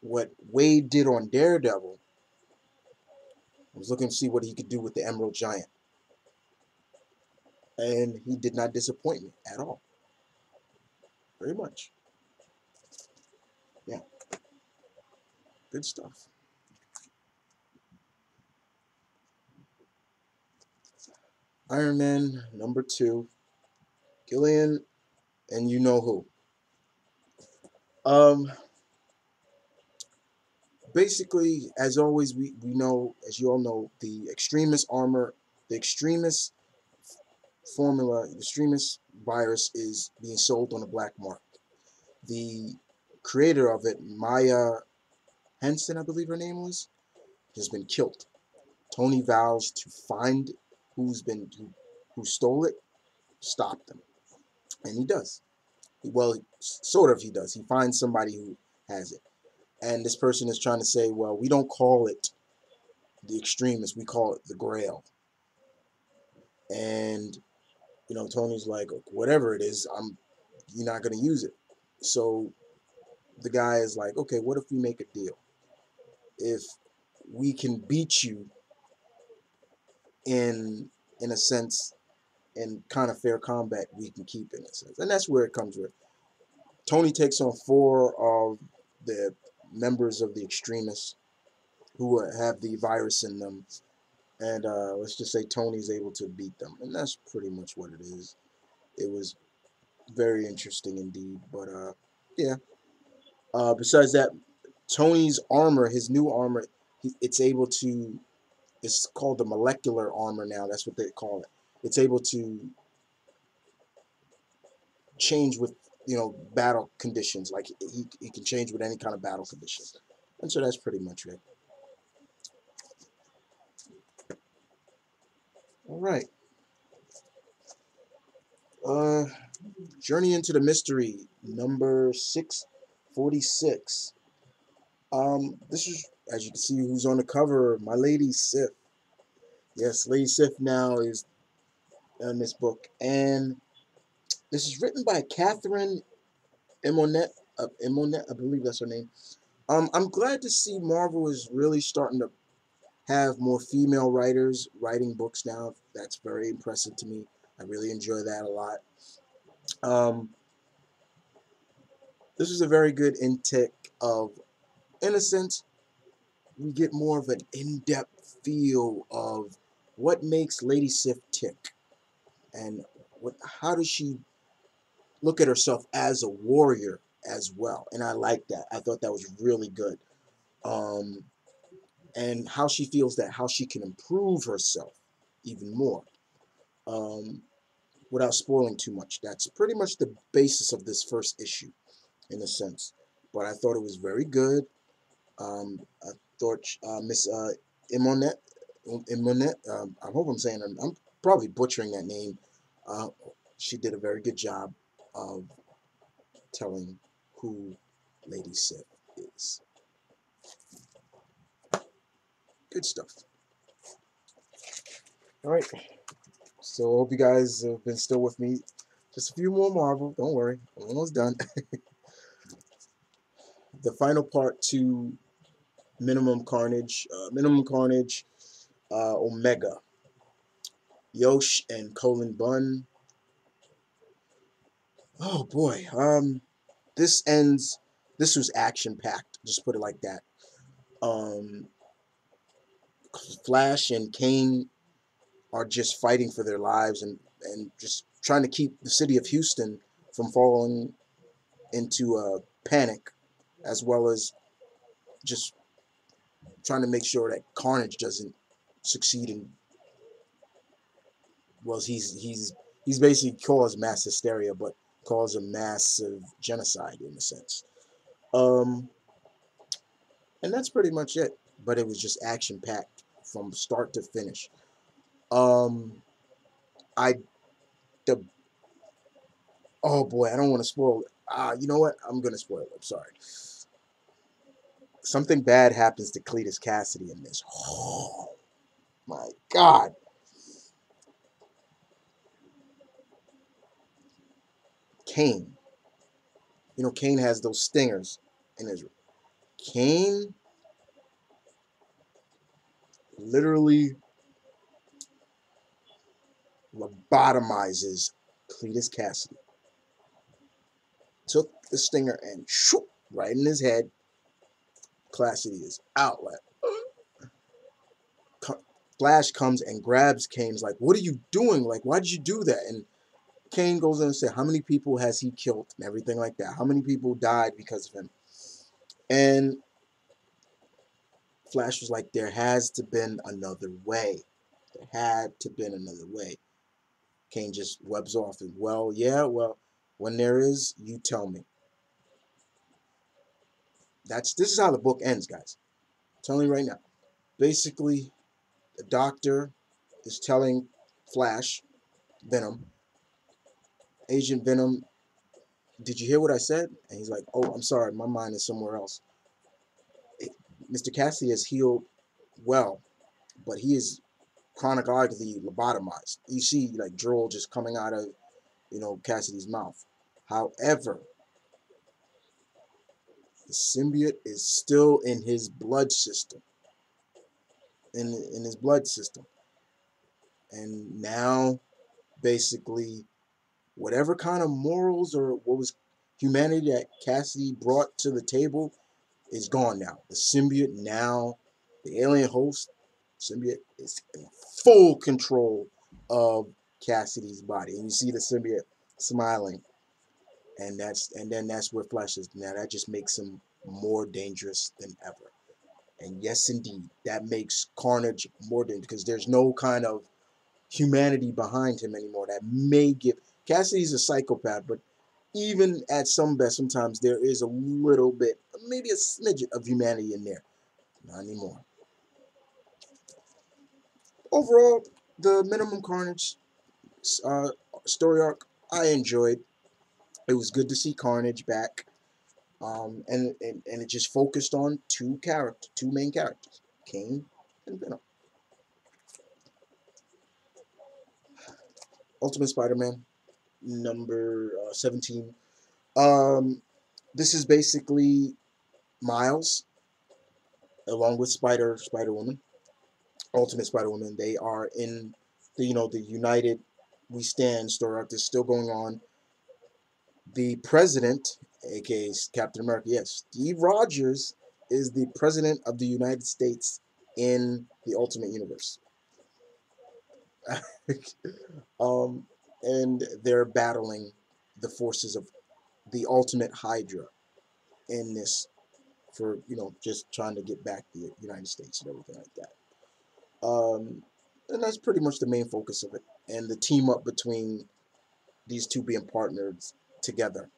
what Waid did on Daredevil I was looking to see what he could do with the Emerald Giant. And he did not disappoint me at all. Very much. Yeah. Good stuff. Iron Man number two, Gillen, and you know who. Um, basically, as always, we, we know, as you all know, the Extremis armor, the Extremis formula, the Extremis virus is being sold on the black market. The creator of it, Maya Henson, I believe her name was, has been killed. Tony vows to find who's been who, who stole it, stop them, and he does. Well, sort of he does. He finds somebody who has it, and this person is trying to say, well, we don't call it the Extremis, we call it the Grail. And you know, Tony's like, whatever it is, I'm you're not gonna use it. So the guy is like, okay, what if we make a deal? If we can beat you in in a sense in kind of fair combat we can keep in a sense. And that's where it comes with. Tony takes on four of the members of the extremists who have the virus in them. And uh, let's just say tony's able to beat them. And that's pretty much what it is. It was very interesting indeed. But uh yeah. Uh besides that tony's armor his new armor it's able to it's called the molecular armor now. That's what they call it. It's able to change with you know battle conditions. Like he, he can change with any kind of battle conditions. And so that's pretty much it. All right. Uh, Journey into the Mystery, number 646. Um, this is as you can see who's on the cover, my lady Sif. Yes, Lady Sif now is in this book. And this is written by Kathryn Emonet, uh, Emonet, I believe that's her name. Um, I'm glad to see Marvel is really starting to have more female writers writing books now. That's very impressive to me. I really enjoy that a lot. Um, this is a very good intake of innocence we get more of an in-depth feel of what makes Lady Sif tick. And what how does she look at herself as a warrior as well? And I like that. I thought that was really good. Um, and how she feels that how she can improve herself even more. Um, without spoiling too much that's pretty much the basis of this first issue in a sense. But I thought it was very good um, I thought uh, Miss uh, Imonet, um, I hope I'm saying, I'm, I'm probably butchering that name. Uh, she did a very good job of telling who Lady Sif is. Good stuff. All right. So I hope you guys have been still with me. Just a few more Marvel. Don't worry. I'm almost done. <laughs> the final part to Minimum Carnage, uh, Minimum Carnage, uh, Omega, Yost and Cullen Bunn. Oh boy, um, this ends. This was action packed. Just put it like that. Um, Flash and Kaine are just fighting for their lives and and just trying to keep the city of Houston from falling into a panic, as well as just trying to make sure that Carnage doesn't succeed in. Well, he's he's he's basically caused mass hysteria, but caused a massive genocide in a sense. Um, and that's pretty much it. But it was just action packed from start to finish. Um, I the oh boy, I don't want to spoil. Ah, uh, you know what? I'm gonna spoil it. I'm sorry something bad happens to Cletus Kasady in this. Oh, my God. Kaine. You know, Kaine has those stingers in his. Kaine literally lobotomizes Cletus Kasady. Took the stinger and shoop, right in his head, Classy is outlet. Flash comes and grabs Kaine's like, "What are you doing? Like, why did you do that?" And Kaine goes in and says, "How many people has he killed and everything like that? How many people died because of him?" And Flash was like, "There has to been another way. There had to been another way." Kaine just webs off and, "Well, yeah, well, when there is, you tell me." That's this is how the book ends, guys. I'm telling you right now. Basically, the doctor is telling Flash, Venom, Agent Venom, did you hear what I said? And he's like, oh, I'm sorry, my mind is somewhere else. Mr. Kasady has healed well, but he is chronologically lobotomized. You see, like, drool just coming out of, you know, Kasady's mouth. However, the symbiote is still in his blood system. In, in his blood system. And now, basically, whatever kind of morals or what was humanity that Kasady brought to the table is gone now. The symbiote now, the alien host, symbiote is in full control of Kasady's body. And you see the symbiote smiling and that's and then that's where Flash is. Now that just makes him more dangerous than ever. And yes, indeed, that makes Carnage more dangerous because there's no kind of humanity behind him anymore. That may give Kasady's a psychopath, but even at some best, sometimes there is a little bit, maybe a smidget of humanity in there. Not anymore. Overall, the Minimum Carnage uh, story arc I enjoyed it was good to see Carnage back. Um, and, and, and it just focused on two characters, two main characters, Kaine and Venom. Ultimate Spider-Man, number uh, 17. Um, this is basically Miles, along with Spider Spider-Woman, Ultimate Spider-Woman. They are in the, you know, the United We Stand story arc that's still going on the president, aka Captain America, yes, Steve Rogers is the president of the United States in the Ultimate Universe. <laughs> um, and they're battling the forces of the Ultimate Hydra in this for, you know, just trying to get back the United States and everything like that. Um, and that's pretty much the main focus of it. And the team up between these two being partners together.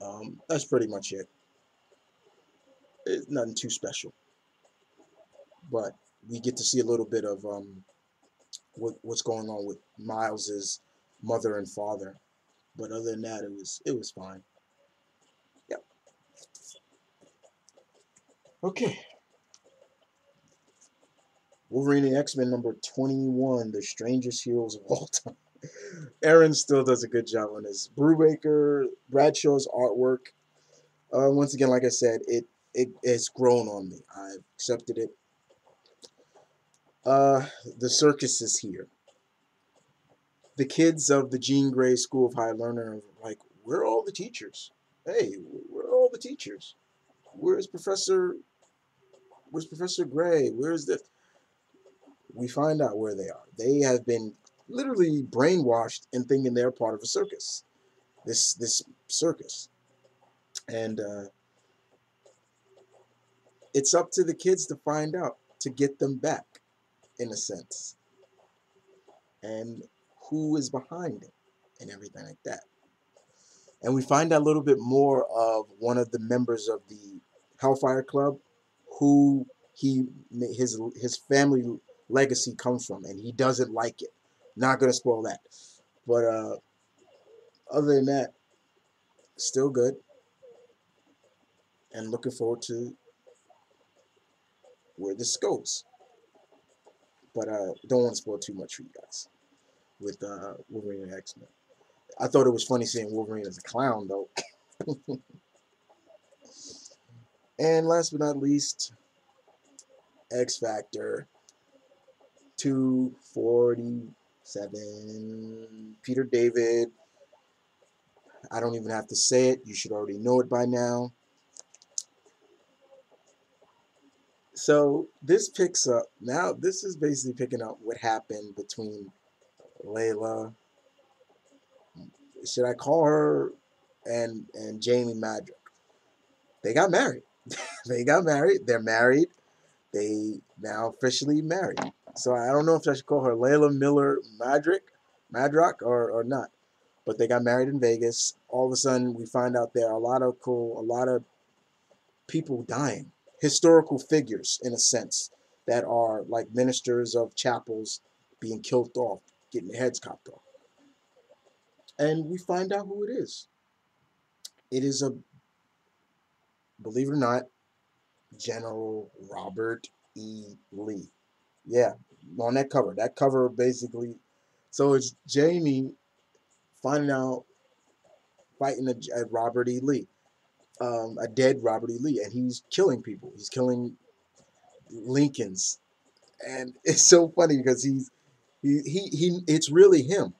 Um, that's pretty much it. It's nothing too special. But we get to see a little bit of um, what, what's going on with Miles's mother and father. But other than that, it was it was fine. Yep. Okay. Wolverine and X-Men number 21, The Strangest Heroes of All <laughs> Time. Aaron still does a good job on this. Brubaker, Bradshaw's artwork. Uh, once again, like I said, it it has grown on me. I've accepted it. Uh, the circus is here. The kids of the Jean Grey School of High Learning are like, where are all the teachers? Hey, where are all the teachers? Where's Professor? Where's Professor Grey? Where's the? We find out where they are. They have been literally brainwashed and thinking they're part of a circus. This this circus. And uh, it's up to the kids to find out, to get them back, in a sense. And who is behind it and everything like that. And we find out a little bit more of one of the members of the Hellfire Club who he his his family legacy comes from and he doesn't like it not gonna spoil that. But uh, other than that, still good. And looking forward to where this goes. But uh, don't want to spoil too much for you guys with uh, Wolverine and X Men. I thought it was funny seeing Wolverine as a clown, though. <laughs> and last but not least, X Factor 240 seven. Peter David. I don't even have to say it. You should already know it by now. so this picks up now. This is basically picking up what happened between Layla. Should I call her and and Jamie Madrox? They got married. <laughs> they got married. They're married. They now officially married. So I don't know if I should call her Layla Miller Madrick, Madrox or or not. But they got married in Vegas. All of a sudden, we find out there are a lot of cool, a lot of people dying historical figures in a sense that are like ministers of chapels being killed off, getting their heads chopped off. And we find out who it is. It is a, believe it or not, General Robert E. Lee. Yeah, on that cover. That cover basically, so it's Jamie finding out, fighting a, a Robert E. Lee um, a dead Robert E. Lee, and he's killing people. He's killing Lincolns, and <laughs> it's so funny because he's he he, he it's really him,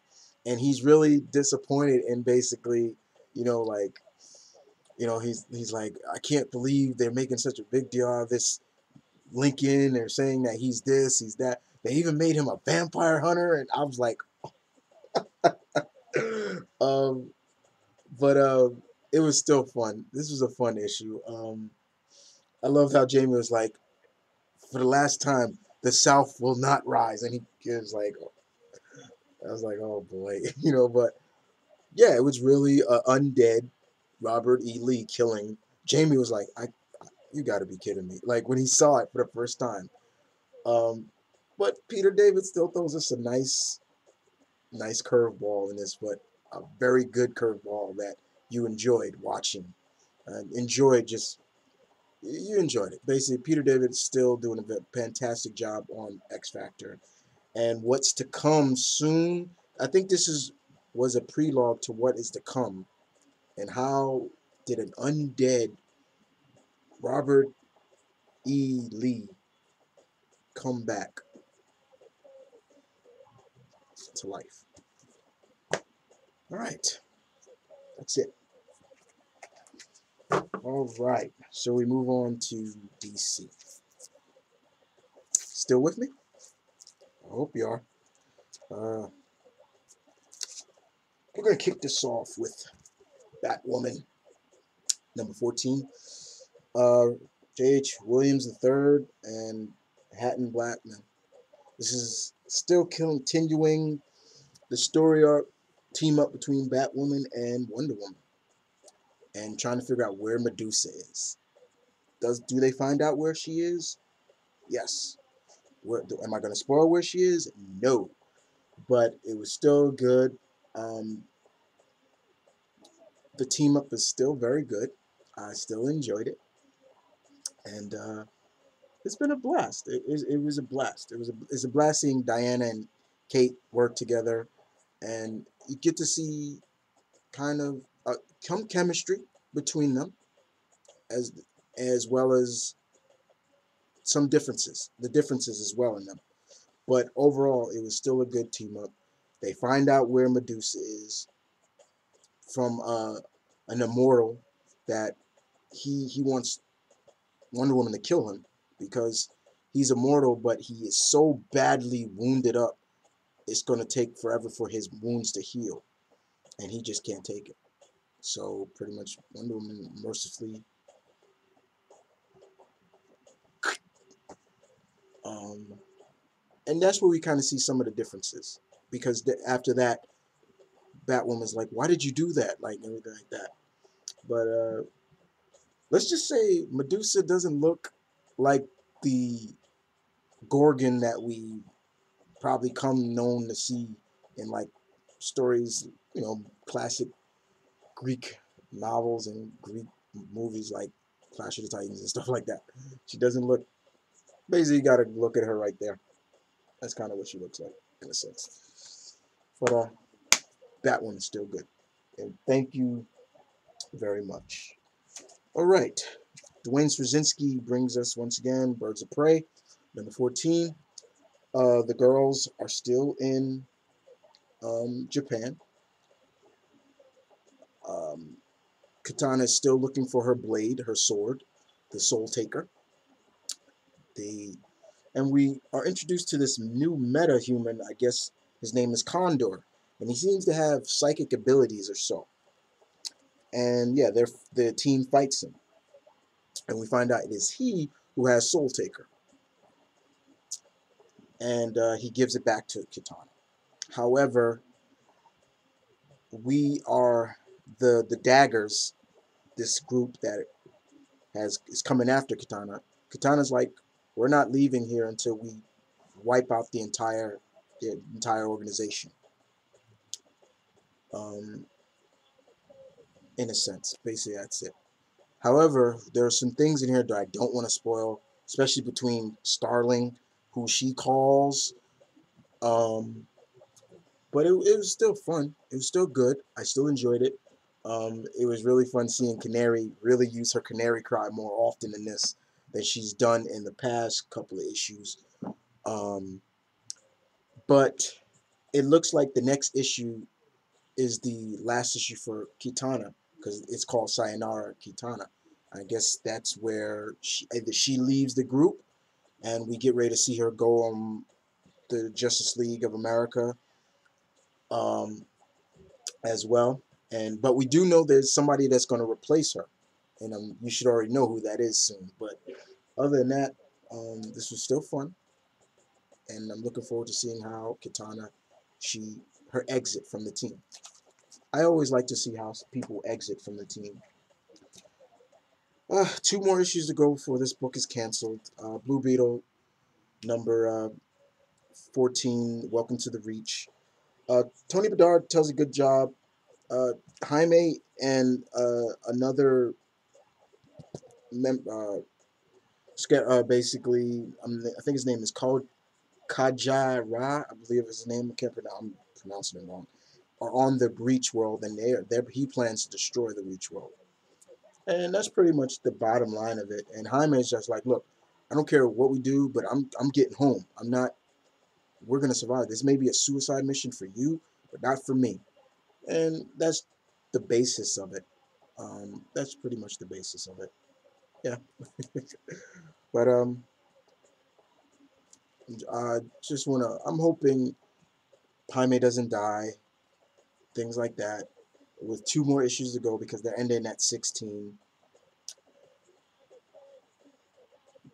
and he's really disappointed in basically, you know, like, you know, he's he's like, I can't believe they're making such a big deal out of this Lincoln. They're saying that he's this, he's that. They even made him a vampire hunter, and I was like, <laughs> um, but um it was still fun. This was a fun issue. Um, I loved how Jamie was like, for the last time, the South will not rise, and he was like, I was like, oh boy, <laughs> you know. But yeah, it was really a undead Robert E. Lee killing. Jamie was like, I, you got to be kidding me! Like when he saw it for the first time. Um, but Peter David still throws us a nice, nice curveball in this, but a very good curveball that you enjoyed watching. Uh, enjoyed just you enjoyed it. Basically, Peter David still doing a fantastic job on X Factor, and what's to come soon. I think this is was a prelogue to what is to come, and how did an undead Robert E. Lee come back to life. All right, that's it. All right, so we move on to DC. Still with me? I hope you are. Uh, we're going to kick this off with Batwoman, number 14. Uh, J.H. Williams III and Haden Blackman. This is still continuing the story arc team up between Batwoman and Wonder Woman and trying to figure out where Medusa is. Does do they find out where she is? Yes. Where am I going to spoil where she is? No. But it was still good. Um, the team up is still very good. I still enjoyed it, and uh, it's been a blast. It, it, it, was a blast. It was a it's a blast seeing Diana and Kate work together, and you get to see kind of uh, chemistry between them, as as well as some differences, the differences as well in them. But overall, it was still a good team up. They find out where Medusa is from uh, an immortal that he he wants Wonder Woman to kill him because he's immortal, but he is so badly wounded up. It's going to take forever for his wounds to heal, and he just can't take it. So pretty much Wonder Woman mercifully um, and that's where we kind of see some of the differences because after that Batwoman's like why did you do that like everything like that but uh, let's just say Medusa doesn't look like the Gorgon that we probably come known to see in like stories you know classic Greek novels and Greek movies like Clash of the Titans and <laughs> stuff like that. She doesn't look. Basically, you got to look at her right there. That's kind of what she looks like in a sense. But uh, that one's still good. And thank you very much. All right. Duane Swierczynski brings us once again Birds of Prey, number 14. Uh, the girls are still in um, Japan. Um, Katana is still looking for her blade, her sword, the Soul Taker. The and we are introduced to this new meta human. I guess his name is Condor, and he seems to have psychic abilities or so. And yeah, the team fights him, and we find out it is he who has Soul Taker, and uh, he gives it back to Katana. However, we are the the daggers, this group that has is coming after Katana. Katana's like, we're not leaving here until we wipe out the entire the entire organization. Um, in a sense, basically that's it. However, there are some things in here that I don't want to spoil, especially between Starling, who she calls. Um, but it, it was still fun. It was still good. I still enjoyed it. Um, it was really fun seeing Canary really use her Canary cry more often in this than she's done in the past couple of issues. Um, but it looks like the next issue is the last issue for Katana because it's called Sayonara Katana. I guess that's where she, she leaves the group and we get ready to see her go on the Justice League of America um, as well. And but we do know there's somebody that's going to replace her, and um, you should already know who that is soon. But other than that, um, this was still fun, and I'm looking forward to seeing how Katana she her exit from the team. I always like to see how people exit from the team. Uh, two more issues to go before this book is canceled. Uh, Blue Beetle, number uh, 14, Welcome to the Reach. Uh, Tony Bedard tells a good job. Uh, Jaime and uh, another mem- basically, um, I think his name is called Kajai I believe his name. I can't pronounce. I'm pronouncing it wrong. Are on the Breach World, and they are, he plans to destroy the Breach World. And that's pretty much the bottom line of it. And Jaime is just like, look, I don't care what we do, but I'm I'm getting home. I'm not we're going to survive. This may be a suicide mission for you, but not for me. And that's the basis of it. Um, that's pretty much the basis of it. Yeah. <laughs> but um, I just want to, I'm hoping Jaime doesn't die, things like that, with two more issues to go because they're ending at 16.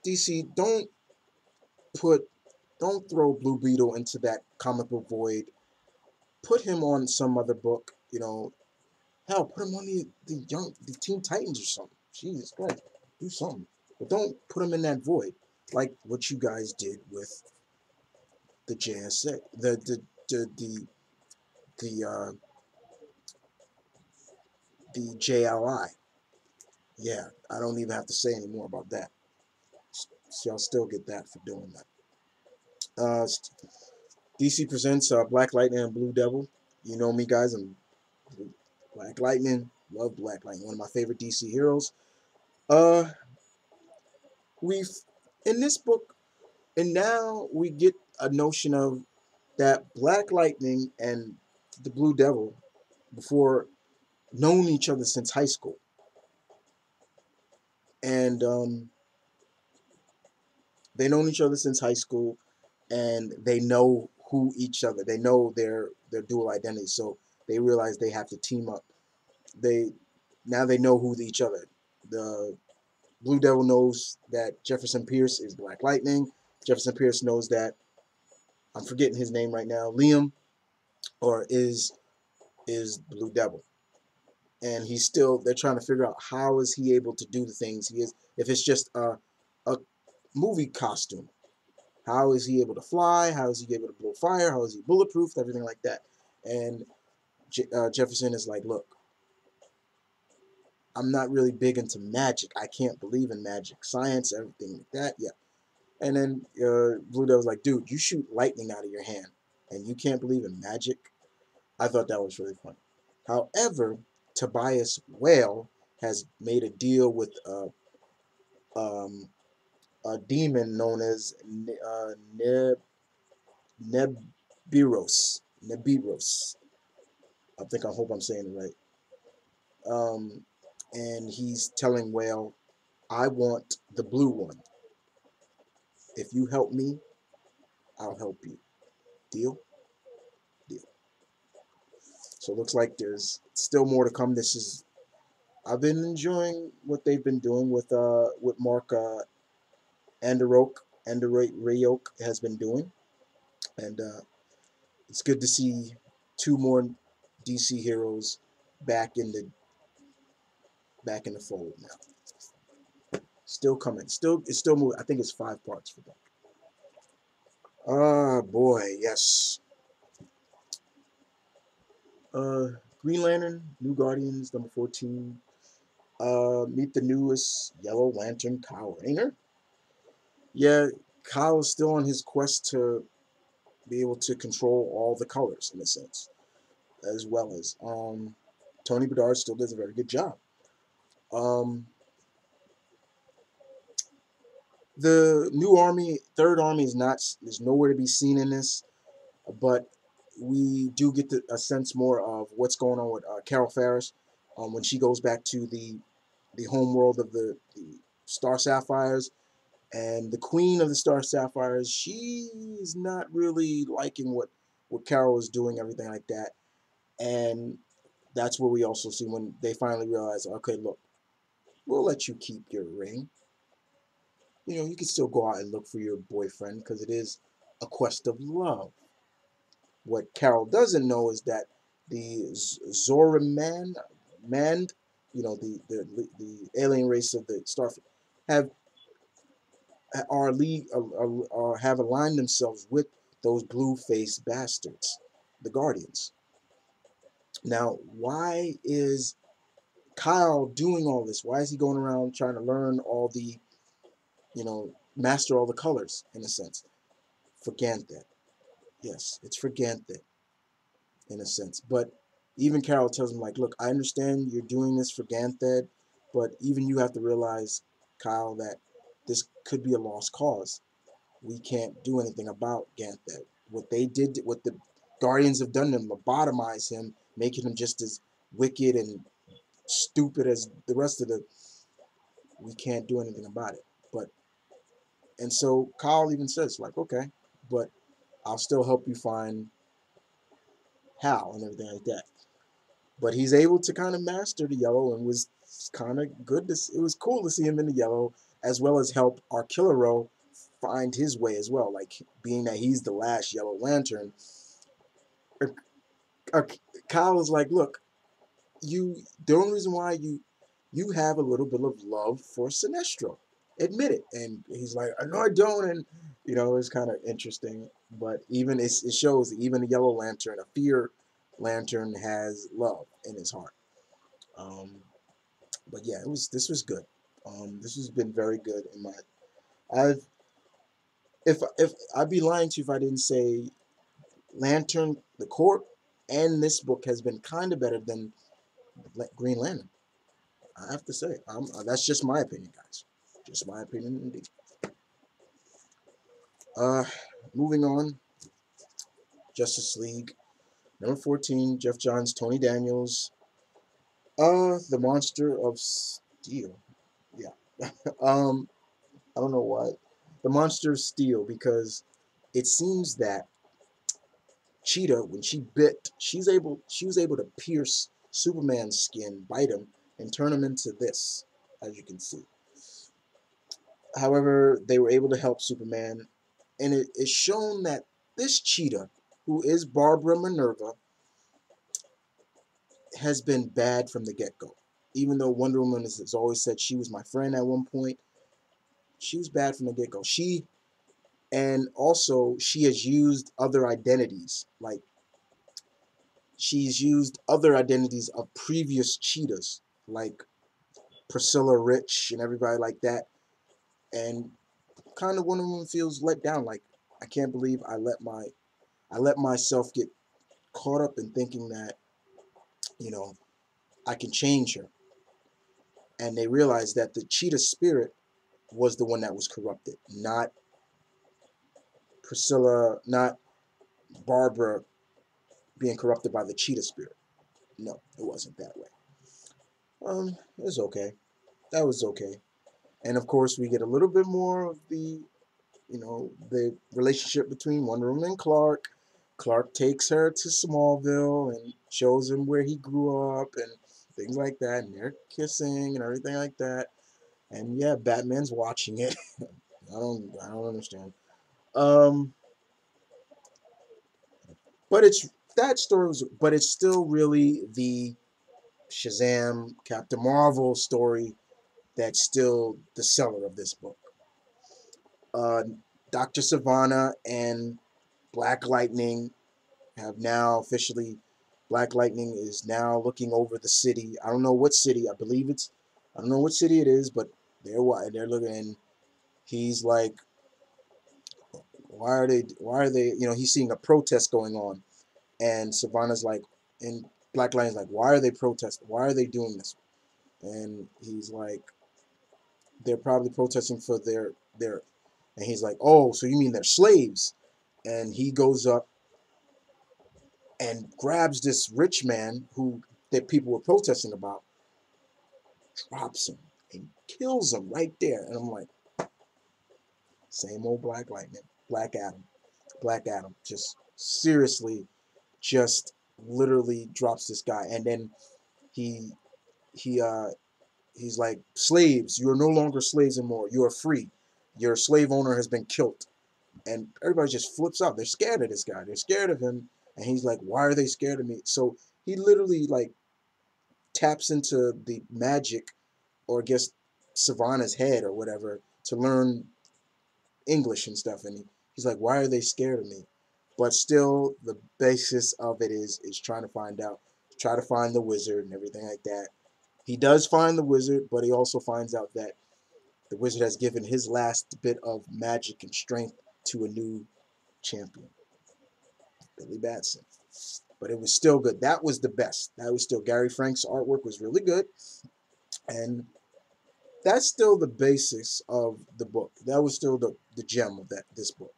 DC, don't put don't throw Blue Beetle into that comic book void. Put him on some other book, you know. Hell, put him on the, the young the Teen Titans or something. Jesus Christ. Do something. But don't put him in that void. Like what you guys did with the JSA. The the the the the uh the JLI. Yeah, I don't even have to say any more about that. So I'll still get that for doing that. Uh, DC presents uh, Black Lightning and Blue Devil. You know me, guys. I'm Black Lightning. Love Black Lightning. One of my favorite DC heroes. Uh, we've in this book, and now we get a notion of that Black Lightning and the Blue Devil, before known each other since high school, and um, they known each other since high school and they know who each other. They know their their dual identity, so they realize they have to team up. They now they know who each other. The Blue Devil knows that Jefferson Pierce is Black Lightning. Jefferson Pierce knows that I'm forgetting his name right now. Liam, or is is Blue Devil, and he's still. They're trying to figure out how is he able to do the things he is. If it's just a a movie costume, how is he able to fly? How is he able to blow fire? How is he bulletproof? Everything like that. And uh, Jefferson is like, look, I'm not really big into magic. I can't believe in magic, science, everything like that. Yeah. And then uh, Blue Devil's like, dude, you shoot lightning out of your hand, and you can't believe in magic. I thought that was really funny. However, Tobias Whale has made a deal with uh, um, a demon known as uh, Neb Nebiros. Nebiros. I think I hope I'm saying it right. Um, and he's telling Whale, I want the blue one. If you help me, I'll help you. Deal? Deal. So it looks like there's still more to come. This is I've been enjoying what they've been doing with uh with Mark uh Anderoak Anderayoke has been doing. And uh it's good to see two more DC heroes back in the back in the fold now. Still coming. Still it's still moving. I think it's five parts for them. Ah, boy, yes. Uh, Green Lantern, New Guardians, number 14. Uh, meet the newest Yellow Lantern, Kyle Rayner. Yeah, Kyle is still on his quest to be able to control all the colors, in a sense, as well as um, Tony Bedard still does a very good job. Um, the new army, third army, is not is nowhere to be seen in this, but we do get the, a sense more of what's going on with uh, Carol Ferris um, when she goes back to the the home world of the, the Star Sapphires. And the queen of the Star Sapphires, she's not really liking what, what Carol is doing, everything like that. And that's where we also see when they finally realize, okay, look, we'll let you keep your ring you know, you can still go out and look for your boyfriend because it is a quest of love. What Carol doesn't know is that the Zoriman, Mand, you know, the, the the alien race of the Starfleet, have are league are, have aligned themselves with those blue-faced bastards, the Guardians. Now, why is Kyle doing all this? Why is he going around trying to learn all the you know, master all the colors in a sense. For Ganthet. Yes, it's for Ganthet in a sense. But even Carol tells him, like, look, I understand you're doing this for Ganthet, but even you have to realize, Kyle, that this could be a lost cause. We can't do anything about Ganthet. What they did, what the Guardians have done to him, lobotomize him, making him just as wicked and stupid as the rest of the. We can't do anything about it. But and so Kyle even says, like, okay, but I'll still help you find how and everything like that. But he's able to kind of master the yellow and was kind of good. To, it was cool to see him in the yellow as well as help Arkillero find his way as well. Like, being that he's the last Yellow Lantern, Kyle is like, look, you, the only reason why you, you have a little bit of love for Sinestro admit it. And he's like, I know I don't. And, you know, it's kind of interesting. But even it shows even a yellow lantern, a fear lantern has love in his heart. Um, but yeah, it was this was good. Um, this has been very good in my. I've if if I'd be lying to you if I didn't say Lantern, the Court, and this book has been kind of better than Green Lantern. I have to say, um, that's just my opinion, guys. Just my opinion, indeed. Uh, moving on. Justice League. Number 14, Geoff Johns, Tony Daniels. Uh, The Monster of Steel. Yeah. <laughs> um, I don't know why. The Monster of Steel, because it seems that Cheetah, when she bit, she's able she was able to pierce Superman's skin, bite him, and turn him into this, as you can see. However, they were able to help Superman, and it is shown that this cheetah, who is Barbara Minerva, has been bad from the get-go. Even though Wonder Woman has, always said she was my friend at one point, she was bad from the get-go. She, and also she has used other identities, like she's used other identities of previous cheetahs, like Priscilla Rich and everybody like that, and kind of one of them feels let down. Like I can't believe I let my I let myself get caught up in thinking that you know I can change her. And they realized that the cheetah spirit was the one that was corrupted, not Priscilla, not Barbara being corrupted by the cheetah spirit. No, it wasn't that way. Um, it was okay. That was okay. And of course, we get a little bit more of the you know, the relationship between Wonder Woman and Clark. Clark takes her to Smallville and shows him where he grew up and things like that, and they're kissing and everything like that. And yeah, Batman's watching it. <laughs> I don't, I don't understand. Um, but it's that story was, but it's still really the Shazam, Captain Marvel story that's still the seller of this book. Uh, Dr. Sivana and Black Lightning have now officially Black Lightning is now looking over the city. I don't know what city. I believe it's I don't know what city it is, but they're they're looking and he's like why are they why are they you know he's seeing a protest going on and Sivana's like and Black Lightning's like why are they protesting why are they doing this and he's like they're probably protesting for their their and he's like oh so you mean they're slaves and he goes up and grabs this rich man who that people were protesting about, drops him and kills him right there. And I'm like, same old Black Lightning, Black Adam, Black Adam, just seriously, just literally drops this guy, and then he he uh he's like slaves you are no longer slaves anymore you are free your slave owner has been killed and everybody just flips out they're scared of this guy they're scared of him and he's like, why are they scared of me? So he literally like taps into the magic or I guess Sivana's head or whatever to learn English and stuff. And he, he's like, why are they scared of me? But still, the basis of it is is trying to find out, try to find the wizard and everything like that. He does find the wizard, but he also finds out that the wizard has given his last bit of magic and strength to a new champion. Billy Batson. But it was still good. That was the best. That was still Gary Frank's artwork was really good. And that's still the basis of the book. That was still the, the gem of that this book.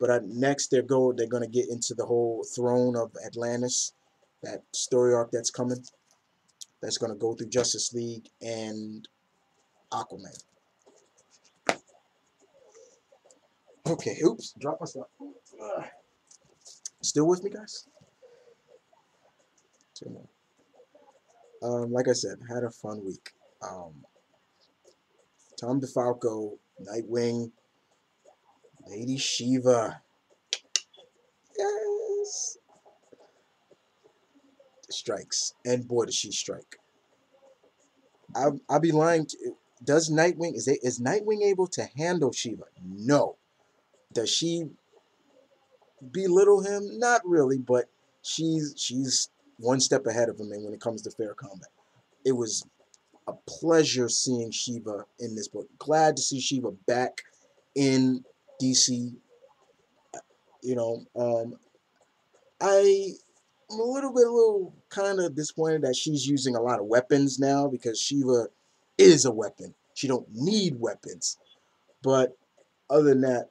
But uh, next they're go they're gonna get into the whole throne of Atlantis, that story arc that's coming. That's gonna go through Justice League and Aquaman. Okay, oops, drop myself. <sighs> Still with me, guys? Two Um, like I said, had a fun week. Um, Tom DeFalco, Nightwing, Lady Shiva. Yes. Strikes. And boy, does she strike. I, I'll be lying. To, does Nightwing, is, they, is Nightwing able to handle Shiva? No. Does she belittle him? Not really, but she's she's one step ahead of him and when it comes to fair combat. It was a pleasure seeing Shiva in this book. Glad to see Shiva back in DC. You know, um, I am a little bit, a little kind of disappointed that she's using a lot of weapons now because Shiva is a weapon. She don't need weapons. But other than that,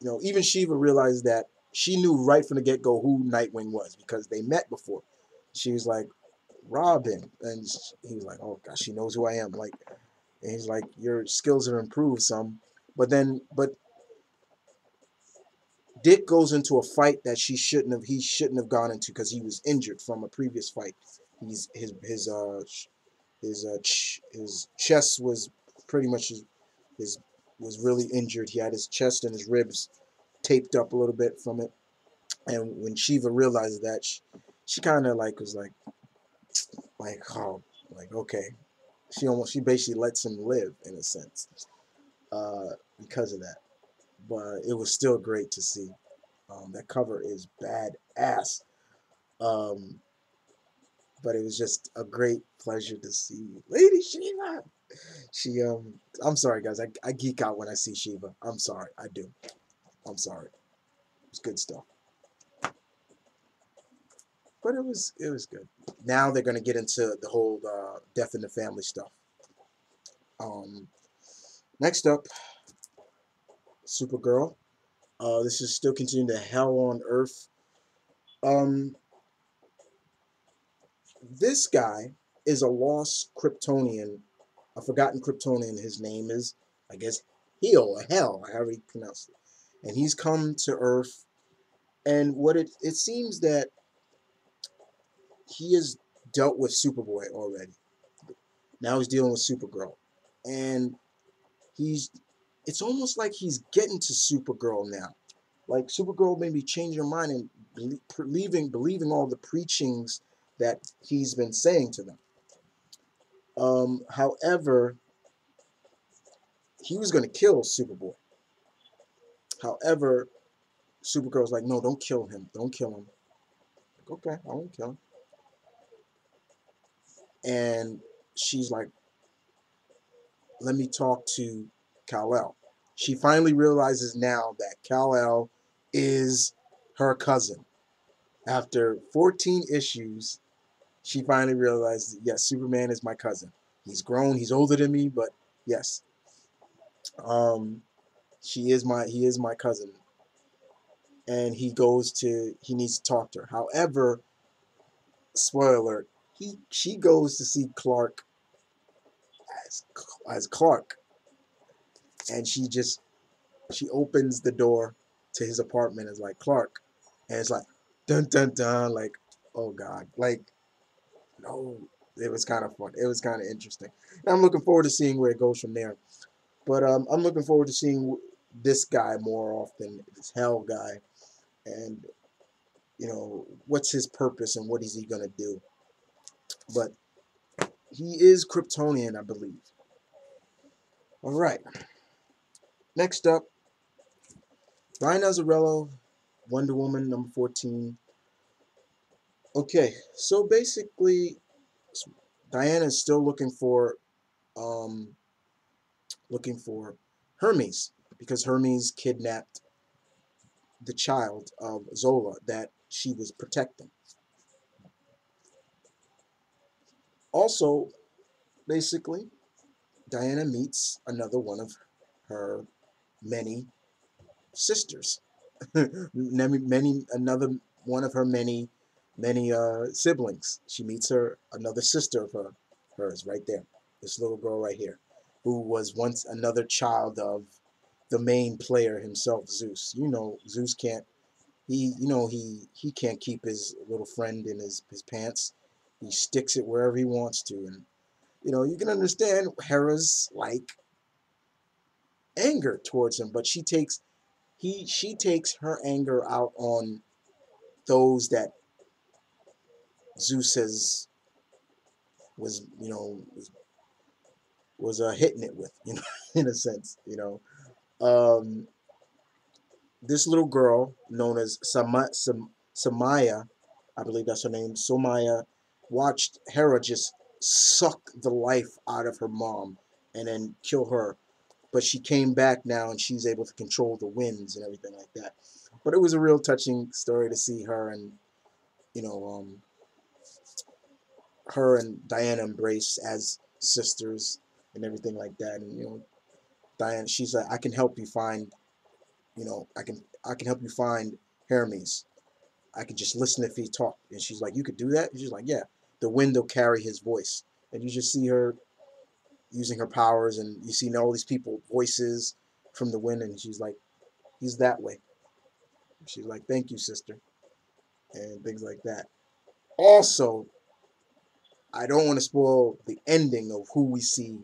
you know, even Shiva realized that she knew right from the get go who Nightwing was because they met before. She was like, Robin. And he was like, oh gosh, she knows who I am. Like, and he's like, your skills have improved some. But then, but Dick goes into a fight that she shouldn't have, he shouldn't have gone into because he was injured from a previous fight. He's, his, his, uh, his, uh, ch his chest was pretty much his, his, was really injured. He had his chest and his ribs taped up a little bit from it. And when Shiva realized that, she, she kind of like was like, like, oh, like, okay. She almost, she basically lets him live in a sense uh, because of that. But it was still great to see. Um, that cover is badass. Um, but it was just a great pleasure to see Lady Shiva. She um, I'm sorry guys, I, I geek out when I see Shiva. I'm sorry, I do. I'm sorry. It's good stuff. But it was it was good. Now they're gonna get into the whole uh, death in the family stuff. Um, next up, Supergirl. Uh, this is still continuing the Hell on Earth. Um, this guy is a lost Kryptonian, a forgotten Kryptonian. His name is, I guess, Hell, or Hell, however you pronounce it. And he's come to Earth, and what it it seems that he has dealt with Superboy already. Now he's dealing with Supergirl, and he's it's almost like he's getting to Supergirl now. Like Supergirl maybe changing her mind and believing believing all the preachings that he's been saying to them. Um, however, he was going to kill Superboy. However, Supergirl's like, no, don't kill him. Don't kill him. Like, okay, I won't kill him. And she's like, let me talk to Kal-El. She finally realizes now that Kal-El is her cousin. After 14 issues, she finally realized, yes, Superman is my cousin. He's grown, he's older than me, but yes. Um, she is my, he is my cousin. And he goes to, he needs to talk to her. However, spoiler alert, he, she goes to see Clark as, as Clark. And she just, she opens the door to his apartment as like Clark. And it's like, dun dun dun, like, oh God. Like, no, it was kind of fun. It was kind of interesting. And I'm looking forward to seeing where it goes from there. But um, I'm looking forward to seeing this guy more often, this Hell guy. And, you know, what's his purpose and what is he to do. But he is Kryptonian, I believe. All right. Next up, Brian Azzarello, Wonder Woman number 14. Okay, so basically, Diana is still looking for, um, looking for Hermes because Hermes kidnapped the child of Zola that she was protecting. Also, basically, Diana meets another one of her many sisters. <laughs> many, many, another one of her many, many uh, siblings. She meets her another sister of her, hers right there. This little girl right here, who was once another child of the main player himself, Zeus. You know, Zeus can't. He, you know, he he can't keep his little friend in his his pants. He sticks it wherever he wants to, and you know, you can understand Hera's like anger towards him, but she takes he she takes her anger out on those that Zeus has was you know was, was uh, hitting it with <laughs> you know in a sense you know? Um, this little girl known as Sama, Sam, Samaya I believe that's her name Somaya watched Hera just suck the life out of her mom and then kill her but she came back now and she's able to control the winds and everything like that. But it was a real touching story to see her and you know um, her and Diana embrace as sisters and everything like that. And you know, Diana, she's like, I can help you find, you know, I can I can help you find Hermes. I can just listen if he talk. And she's like, you could do that. And she's like, yeah. The wind will carry his voice, and you just see her using her powers, and you see all these people voices from the wind, and she's like, he's that way. She's like, thank you, sister, and things like that. Also, I don't want to spoil the ending of who we see,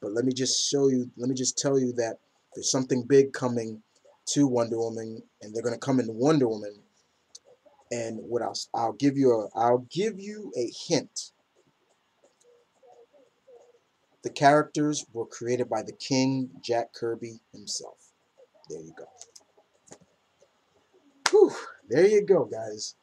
but let me just show you, let me just tell you that there's something big coming to Wonder Woman, and they're going to come into Wonder Woman. And what else? I'll give you a I'll give you a hint the characters were created by the king, Jack Kirby himself. There you go. Whew, there you go, guys.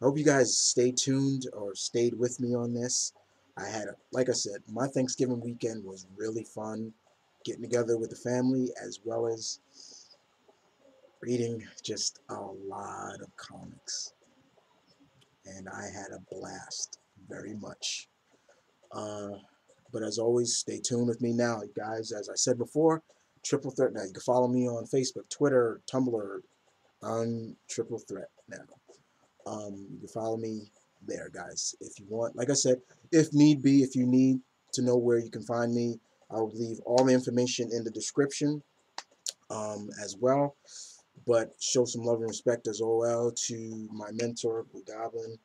I Hope you guys stay tuned or stayed with me on this. I had, a, like I said, my Thanksgiving weekend was really fun. Getting together with the family as well as reading just a lot of comics. And I had a blast very much. Uh, but as always, stay tuned with me now, guys. As I said before, Triple Threat now. You can follow me on Facebook, Twitter, Tumblr. I'm Triple Threat now. Um, you can follow me there, guys, if you want. Like I said, if need be, if you need to know where you can find me, I'll leave all the information in the description um, as well. But show some love and respect as well to my mentor, Blue Goblin.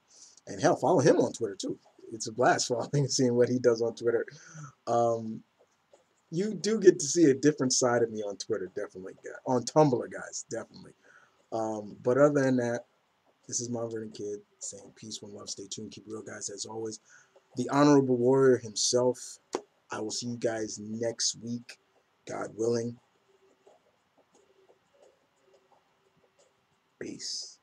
And hell, follow him on Twitter too. It's a blast <laughs> following seeing what he does on Twitter. Um, you do get to see a different side of me on Twitter, definitely. On Tumblr, guys, definitely. Um, but other than that, this is my Vernon Kid saying peace, one love, stay tuned, keep real, guys, as always. The Honorable Warrior himself. I will see you guys next week, God willing. Peace.